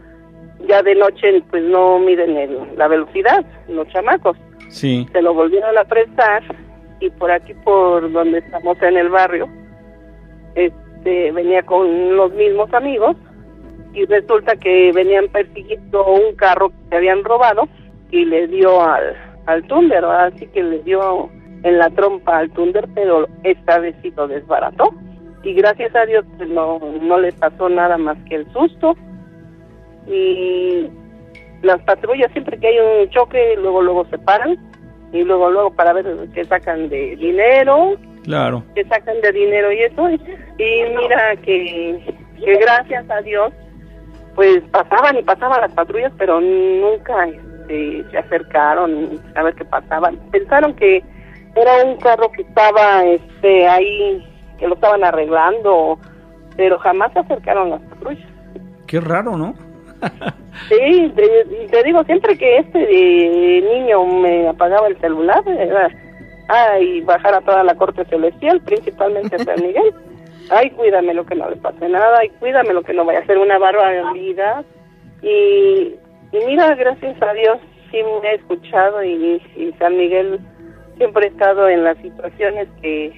ya de noche pues no miden el- la velocidad, los chamacos Sí, se lo volvieron a prestar y por aquí por donde estamos en el barrio este venía con los mismos amigos y resulta que venían persiguiendo un carro que habían robado y le dio al al Thunder, así que le dio en la trompa al Thunder, pero esta vez sí lo desbarató. Y gracias a Dios pues, no no le pasó nada más que el susto. Y las patrullas siempre que hay un choque luego luego se paran y luego luego para ver qué sacan de dinero claro. que sacan de dinero y eso y mira que, que gracias a Dios pues pasaban y pasaban las patrullas pero nunca este, se acercaron a ver qué pasaban pensaron que era un carro que estaba este ahí que lo estaban arreglando pero jamás se acercaron las patrullas Qué raro, ¿no? Sí, te, te digo, siempre que este de niño me apagaba el celular, era, ay, bajar a toda la corte celestial, principalmente a San Miguel. *laughs* Ay, cuídame lo que no le pase nada, ay, cuídame lo que no vaya a ser una barbaridad. Y, y mira, gracias a Dios, sí me ha escuchado y, y San Miguel siempre ha estado en las situaciones que,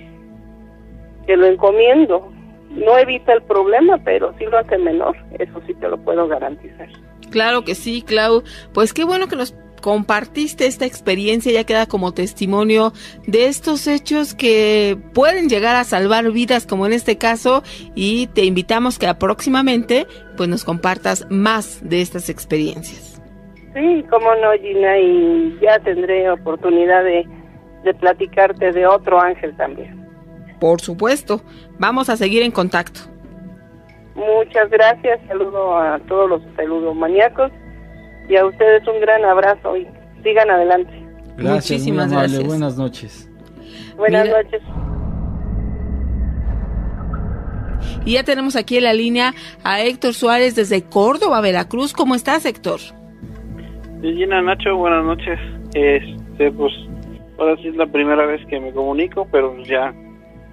que lo encomiendo. No evita el problema, pero sí lo hace menor, eso sí te lo puedo garantizar. Claro que sí, Clau. Pues qué bueno que nos compartiste esta experiencia, ya queda como testimonio de estos hechos que pueden llegar a salvar vidas, como en este caso, y te invitamos que próximamente pues nos compartas más de estas experiencias. Sí, cómo no, Gina, y ya tendré oportunidad de, de platicarte de otro ángel también. Por supuesto, vamos a seguir en contacto. Muchas gracias, saludo a todos los saludomaníacos y a ustedes un gran abrazo y sigan adelante. Gracias, Muchísimas muy amable. gracias. Buenas noches. Buenas Mira- noches. Y ya tenemos aquí en la línea a Héctor Suárez desde Córdoba, Veracruz. ¿Cómo estás, Héctor? Gina Nacho, buenas noches. Este, pues, ahora sí es la primera vez que me comunico, pero ya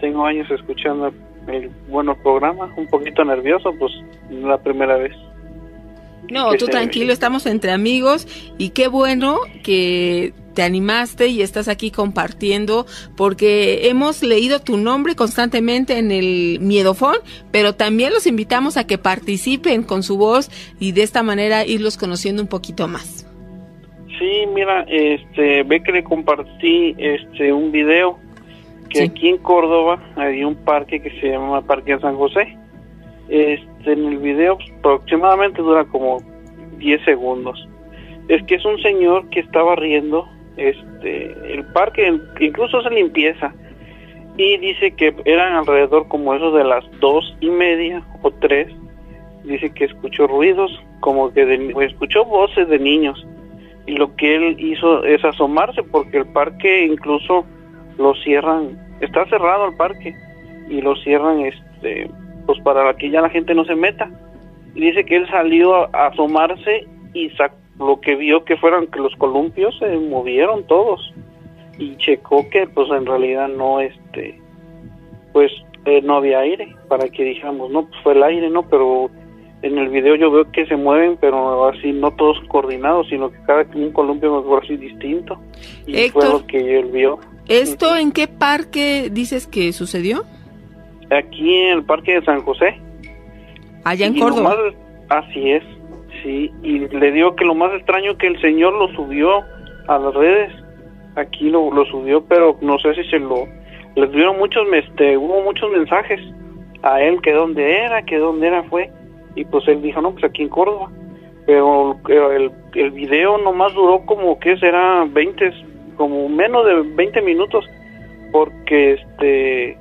tengo años escuchando el bueno programa, un poquito nervioso, pues, no la primera vez. No, tú tranquilo, estamos entre amigos y qué bueno que te animaste y estás aquí compartiendo porque hemos leído tu nombre constantemente en el Miedofón, pero también los invitamos a que participen con su voz y de esta manera irlos conociendo un poquito más. Sí, mira, este, ve que le compartí este un video que Sí. aquí en Córdoba hay un parque que se llama Parque San José. Este, en el video aproximadamente dura como 10 segundos. Es que es un señor que estaba riendo este el parque, incluso se limpieza y dice que eran alrededor como eso de las dos y media o tres. Dice que escuchó ruidos, como que de- escuchó voces de niños y lo que él hizo es asomarse porque el parque incluso lo cierran, está cerrado el parque y lo cierran este pues para que ya la gente no se meta. Y dice que él salió a, asomarse y sac- lo que vio que fueron que los columpios se movieron todos. Y checó que pues en realidad no este pues eh, no había aire para que dijéramos no pues fue el aire no pero en el video yo veo que se mueven pero así no todos coordinados sino que cada un columpio mejor así distinto. Y Héctor. fue lo que él vio ¿Esto en qué parque dices que sucedió? aquí en el parque de San José Allá en Y Córdoba. más- así es, sí. Y le digo que lo más extraño que el señor lo subió a las redes. Aquí lo, lo subió, pero no sé si se lo... Les dieron muchos, este, hubo muchos mensajes a él que dónde era, que dónde era fue. Y pues él dijo, no, pues aquí en Córdoba. Pero el, el video nomás duró como, ¿qué será? 20, como menos de 20 minutos. porque este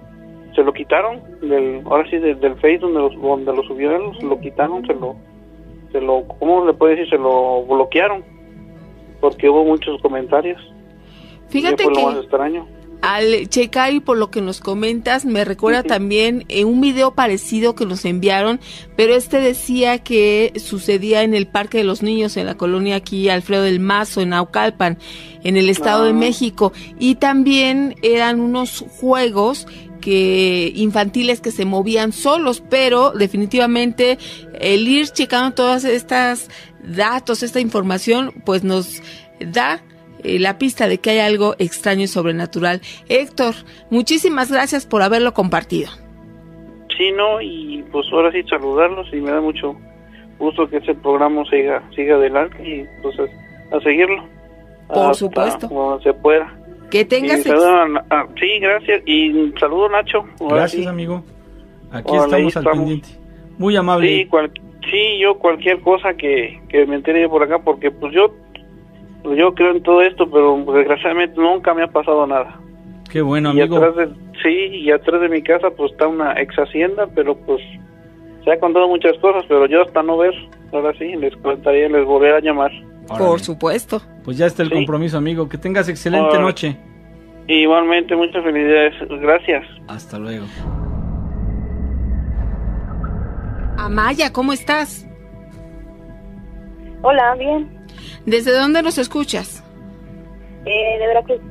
se lo quitaron del ahora sí del, del Face donde, los, donde lo subieron se lo quitaron se lo se lo cómo le puede decir se lo bloquearon porque hubo muchos comentarios Fíjate fue que lo más extraño al checar y por lo que nos comentas, me recuerda también en un video parecido que nos enviaron, pero este decía que sucedía en el Parque de los Niños, en la colonia aquí Alfredo del Mazo, en Naucalpan, en el Estado de Ah. México. Y también eran unos juegos que infantiles que se movían solos, pero definitivamente el ir checando todas estas datos, esta información, pues nos da eh, la pista de que hay algo extraño y sobrenatural. Héctor, muchísimas gracias por haberlo compartido. sí no y pues ahora sí saludarlos y me da mucho gusto que ese programa siga siga adelante y pues a, a seguirlo Por Hasta supuesto. cuando se pueda Que tengas Y ex- saludo a- a- sí gracias y saludo Nacho Gracias, sí. amigo. Aquí estamos al estamos. pendiente. Muy amable. Sí, cual- sí, yo cualquier cosa que, que me entere por acá, porque pues yo yo creo en todo esto, pero desgraciadamente nunca me ha pasado nada. Qué bueno, y amigo. atrás de, sí, y atrás de mi casa pues está una ex hacienda, pero pues se ha contado muchas cosas, pero yo hasta no ver, ahora sí, les contaría, les volveré a llamar. Órale. Por supuesto. Pues ya está el Sí. compromiso, amigo. Que tengas excelente Órale. noche. Igualmente, muchas felicidades, gracias. Hasta luego. Amaya, ¿cómo estás? Hola, bien. ¿Desde dónde nos escuchas? Eh, de Veracruz.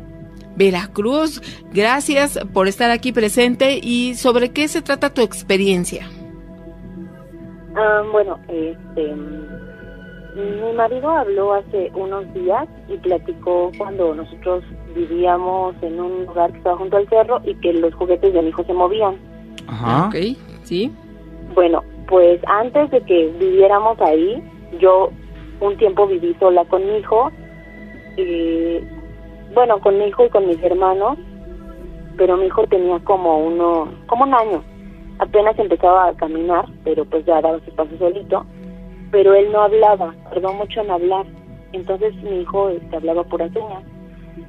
Veracruz, gracias por estar aquí presente y sobre qué se trata tu experiencia. Ah, bueno, este, mm, mi marido habló hace unos días y platicó cuando nosotros vivíamos en un lugar que estaba junto al cerro y que los juguetes de mi hijo se movían. Ajá. Ok, sí. Bueno, pues antes de que viviéramos ahí, yo un tiempo viví sola con mi hijo, y, bueno, con mi hijo y con mis hermanos, pero mi hijo tenía como uno, como un año, apenas empezaba a caminar, pero pues ya daba sus pasos solito, pero él no hablaba, tardó mucho en hablar, entonces mi hijo este, hablaba puras señas.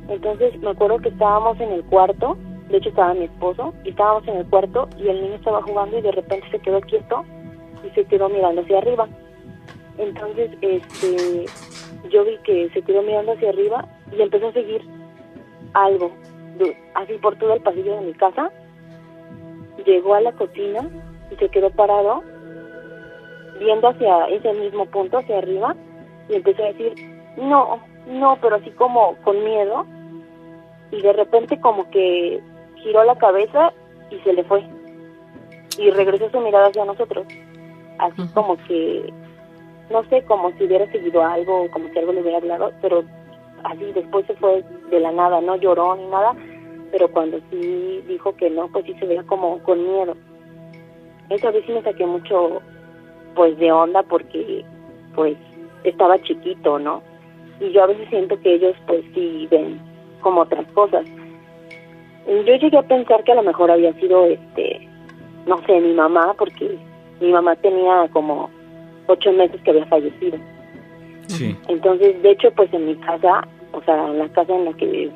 Entonces me acuerdo que estábamos en el cuarto, de hecho estaba mi esposo, y estábamos en el cuarto y el niño estaba jugando y de repente se quedó quieto y se quedó mirando hacia arriba. Entonces, este, yo vi que se quedó mirando hacia arriba y empezó a seguir algo, así por todo el pasillo de mi casa. Llegó a la cocina y se quedó parado, viendo hacia ese mismo punto, hacia arriba, y empezó a decir, no, no, pero así como con miedo, y de repente como que giró la cabeza y se le fue, y regresó su mirada hacia nosotros, así como que, no sé, como si hubiera seguido algo, como si algo le hubiera hablado, pero así después se fue de la nada, no lloró ni nada, pero cuando sí dijo que no, pues sí se veía como con miedo. Esa vez sí me saqué mucho, pues de onda porque, pues, estaba chiquito, ¿no? Y yo a veces siento que ellos, pues, sí ven como otras cosas. Yo llegué a pensar que a lo mejor había sido, este, no sé, mi mamá, porque mi mamá tenía como ocho meses que había fallecido. Sí. Entonces, de hecho, pues en mi casa, o sea, en la casa en la que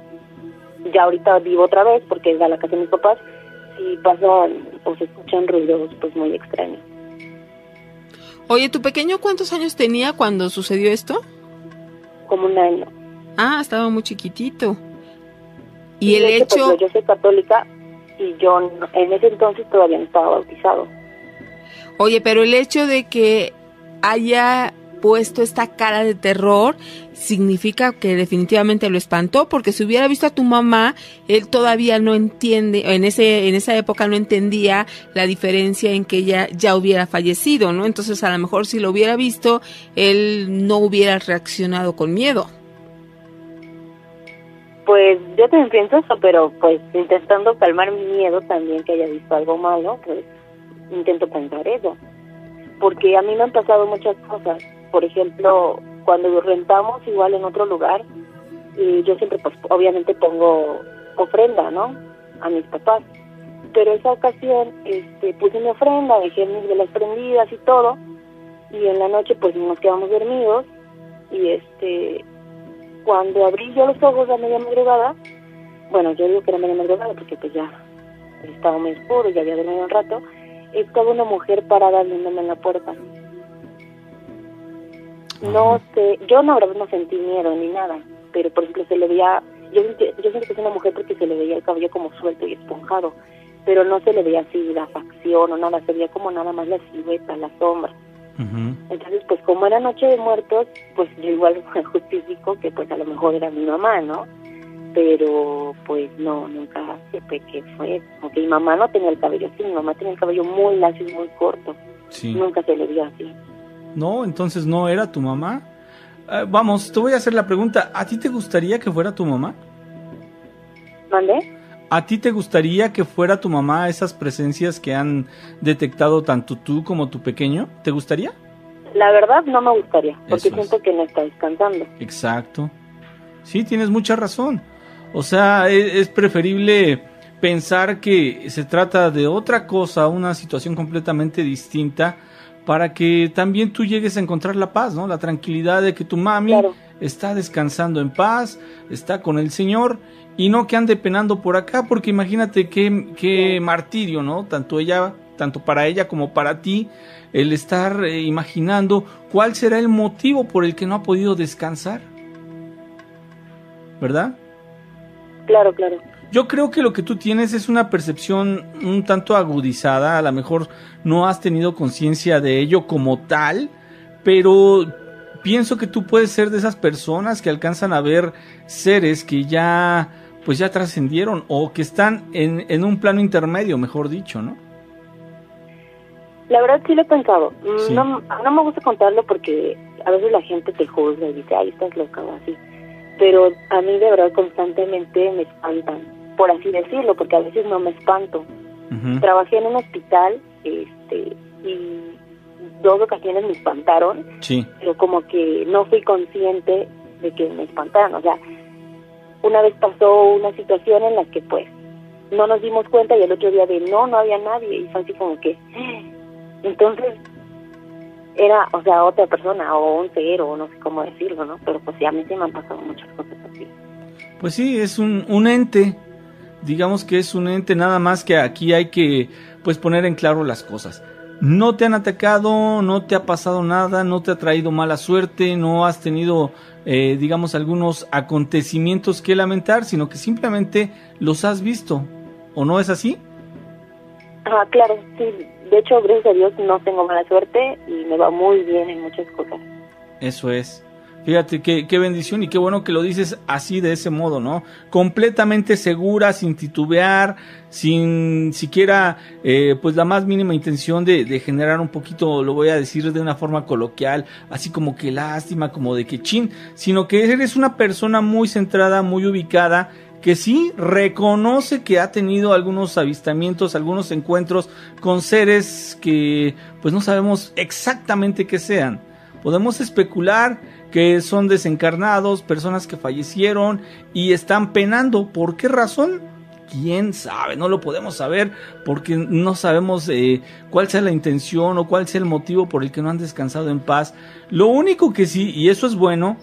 ya ahorita vivo otra vez, porque es la casa de mis papás, sí pasan o se escuchan ruidos pues muy extraños. Oye, ¿tu pequeño cuántos años tenía cuando sucedió esto? Como un año. Ah, estaba muy chiquitito. Y el hecho, hecho, pues, yo soy católica y yo en ese entonces todavía no estaba bautizado. oye, pero el hecho de que haya puesto esta cara de terror significa que definitivamente lo espantó porque si hubiera visto a tu mamá él todavía no entiende en ese en esa época no entendía la diferencia en que ella ya hubiera fallecido no entonces a lo mejor si lo hubiera visto él no hubiera reaccionado con miedo Pues yo también pienso eso, pero pues intentando calmar mi miedo también que haya visto algo malo, pues intento pensar eso. Porque a mí me han pasado muchas cosas. Por ejemplo, cuando rentamos igual en otro lugar, y yo siempre pues obviamente pongo ofrenda, ¿no? A mis papás. Pero esa ocasión este, puse mi ofrenda, dejé mis velas prendidas y todo, y en la noche pues nos quedamos dormidos y este cuando abrí yo los ojos a media madrugada, bueno, yo digo que era medio madrugada porque pues ya estaba muy oscuro, ya había dormido un rato, estaba una mujer parada viéndome en la puerta. No sé, yo no, no sentí miedo ni nada, pero por ejemplo se le veía, yo, sentí- yo siento que es una mujer porque se le veía el cabello como suelto y esponjado, pero no se le veía así la facción o nada, se veía como nada más la silueta, la sombra. Entonces, pues como era Noche de Muertos, pues yo igual *laughs* justifico que pues a lo mejor era mi mamá, ¿no? Pero pues no, nunca supe qué fue. Porque mi mamá no tenía el cabello así, mi mamá tenía el cabello muy lacio y muy corto. Sí. Nunca se le vio así. No, entonces no era tu mamá. Eh, vamos, te voy a hacer la pregunta. ¿A ti te gustaría que fuera tu mamá? ¿Mandé? ¿A ti te gustaría que fuera tu mamá esas presencias que han detectado tanto tú como tu pequeño? ¿Te gustaría? La verdad no me gustaría, porque Eso es. siento que no está descansando. Exacto. Sí, tienes mucha razón. O sea, es, preferible pensar que se trata de otra cosa, una situación completamente distinta, para que también tú llegues a encontrar la paz, ¿no? La tranquilidad de que tu mami Claro. está descansando en paz, está con el Señor y no que ande penando por acá, porque imagínate qué, qué martirio, ¿no? Tanto ella, tanto para ella como para ti, el estar eh, imaginando cuál será el motivo por el que no ha podido descansar. ¿Verdad? Claro, claro. Yo creo que lo que tú tienes es una percepción un tanto agudizada, a lo mejor no has tenido conciencia de ello como tal, pero pienso que tú puedes ser de esas personas que alcanzan a ver seres que ya pues ya trascendieron o que están en, en un plano intermedio, mejor dicho, ¿no? La verdad sí lo he pensado. Sí. No, no me gusta contarlo porque a veces la gente te juzga y dice, ay, estás loca o así. Pero a mí de verdad constantemente me espantan, por así decirlo, porque a veces no me espanto. Trabajé en un hospital este, y dos ocasiones me espantaron, Sí, pero como que no fui consciente de que me espantaron. O sea, una vez pasó una situación en la que pues no nos dimos cuenta y el otro día de no, no había nadie y fue así como que... Entonces era, o sea, otra persona o un ser o no sé cómo decirlo, ¿no? Pero pues sí, a mí sí me han pasado muchas cosas así. Pues sí, es un, un ente. Digamos que es un ente, nada más que aquí hay que pues poner en claro las cosas. No te han atacado, no te ha pasado nada, no te ha traído mala suerte, no has tenido, eh, digamos, algunos acontecimientos que lamentar, sino que simplemente los has visto. ¿O no es así? Ah, claro, sí. De hecho, gracias a Dios no tengo mala suerte y me va muy bien en muchas cosas. Eso es. Fíjate qué, qué bendición y qué bueno que lo dices así, de ese modo, ¿no? Completamente segura, sin titubear, sin siquiera, eh, pues la más mínima intención de, de generar un poquito, lo voy a decir de una forma coloquial, así como que lástima, como de que chin, sino que eres una persona muy centrada, muy ubicada, que sí reconoce que ha tenido algunos avistamientos, algunos encuentros con seres que pues no sabemos exactamente qué sean. Podemos especular que son desencarnados, personas que fallecieron y están penando. ¿Por qué razón? ¿Quién sabe? No lo podemos saber porque no sabemos eh, cuál sea la intención o cuál sea el motivo por el que no han descansado en paz. Lo único que sí, y eso es bueno,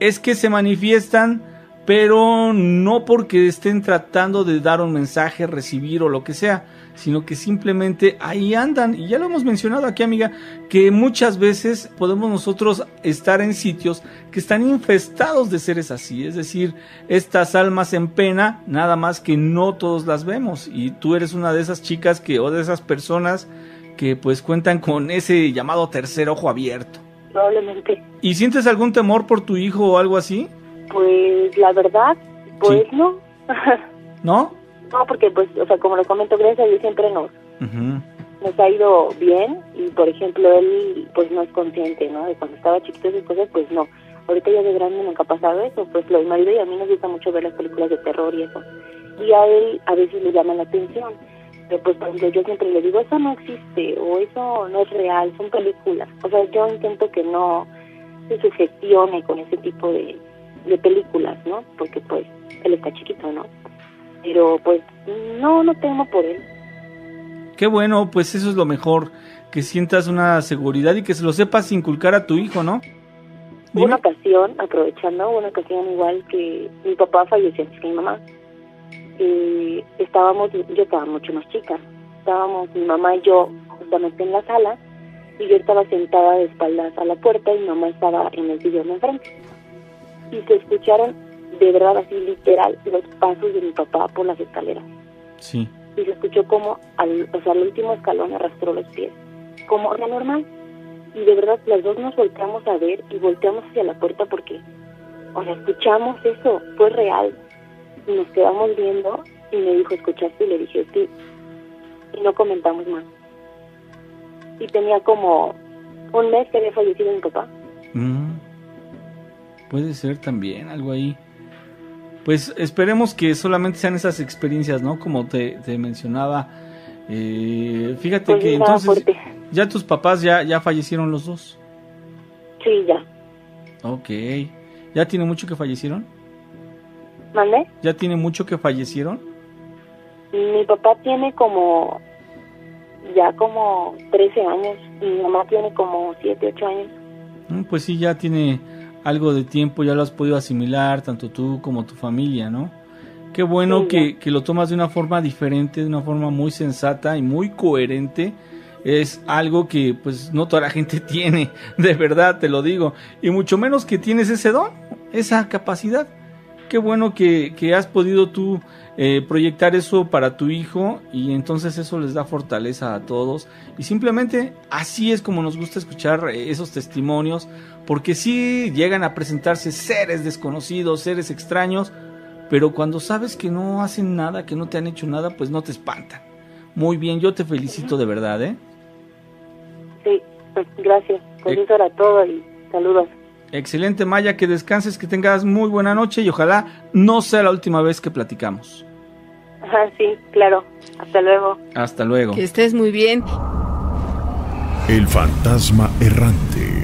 es que se manifiestan pero no porque estén tratando de dar un mensaje, recibir o lo que sea, sino que simplemente ahí andan. Y ya lo hemos mencionado aquí, amiga, que muchas veces podemos nosotros estar en sitios que están infestados de seres así, es decir, estas almas en pena, nada más que no todos las vemos. Y tú eres una de esas chicas que, o de esas personas que pues cuentan con ese llamado tercer ojo abierto. Probablemente. ¿Y sientes algún temor por tu hijo o algo así? Pues la verdad, pues Sí. no. *laughs* ¿No? no, porque pues, o sea, como lo comento, gracias a Dios siempre nos, nos ha ido bien y por ejemplo él pues no es consciente, ¿no? De cuando estaba chiquito esas cosas, pues no. Ahorita ya de grande nunca ha pasado eso, pues lo mi marido y a mí nos gusta mucho ver las películas de terror y eso. Y a él a veces le llama la atención. Pero pues por ejemplo yo siempre le digo, eso no existe o eso no es real, son películas. O sea, yo intento que no se sugestione con ese tipo de, de películas, ¿no? Porque pues él está chiquito, ¿no? Pero pues no, no temo por él. Qué bueno, pues eso es lo mejor, que sientas una seguridad y que se lo sepas inculcar a tu hijo, ¿no? Hubo una ocasión, aprovechando, una ocasión igual que mi papá falleció antes que mi mamá. eh, estábamos, yo estaba mucho más chica, estábamos mi mamá y yo justamente en la sala y yo estaba sentada de espaldas a la puerta y mi mamá estaba en el sillón enfrente. Y se escucharon de verdad así literal los pasos de mi papá por las escaleras. Sí. Y se escuchó como al, o sea, al último escalón arrastró los pies, como era normal. Y de verdad las dos nos volteamos a ver y volteamos hacia la puerta porque, o sea, escuchamos eso, fue real. Y nos quedamos viendo y me dijo, ¿escuchaste? Y le dije, sí. Y no comentamos más y tenía como un mes que había fallecido mi papá. Mm. Puede ser también algo ahí. Pues esperemos que solamente sean esas experiencias, ¿no? Como te, mencionaba. Eh, fíjate Pues que entonces ya tus papás ya, ya fallecieron los dos. Sí, ya. Ok. ¿Ya tiene mucho que fallecieron? ¿Mandé? ¿Ya tiene mucho que fallecieron? Mi papá tiene como ya como 13 años y mi mamá tiene como 7, 8 años. Mm, Pues sí, ya tiene algo de tiempo, ya lo has podido asimilar, tanto tú como tu familia, ¿no? Qué bueno Sí, que, que lo tomas de una forma diferente, de una forma muy sensata y muy coherente. Es algo que pues no toda la gente *laughs* tiene, de verdad te lo digo. Y mucho menos que tienes ese don, esa capacidad. Qué bueno que, que has podido tú eh, proyectar eso para tu hijo y entonces eso les da fortaleza a todos. Y simplemente así es como nos gusta escuchar eh, esos testimonios, porque sí llegan a presentarse seres desconocidos, seres extraños, pero cuando sabes que no hacen nada, que no te han hecho nada, pues no te espantan. Muy bien, yo te felicito de verdad, ¿eh? Sí, pues gracias. Pues Eh. eso era todo y saludos. Excelente Maya, que descanses, que tengas muy buena noche y ojalá no sea la última vez que platicamos. Ajá, sí, claro. Hasta luego. Hasta luego. Que estés muy bien. El fantasma errante.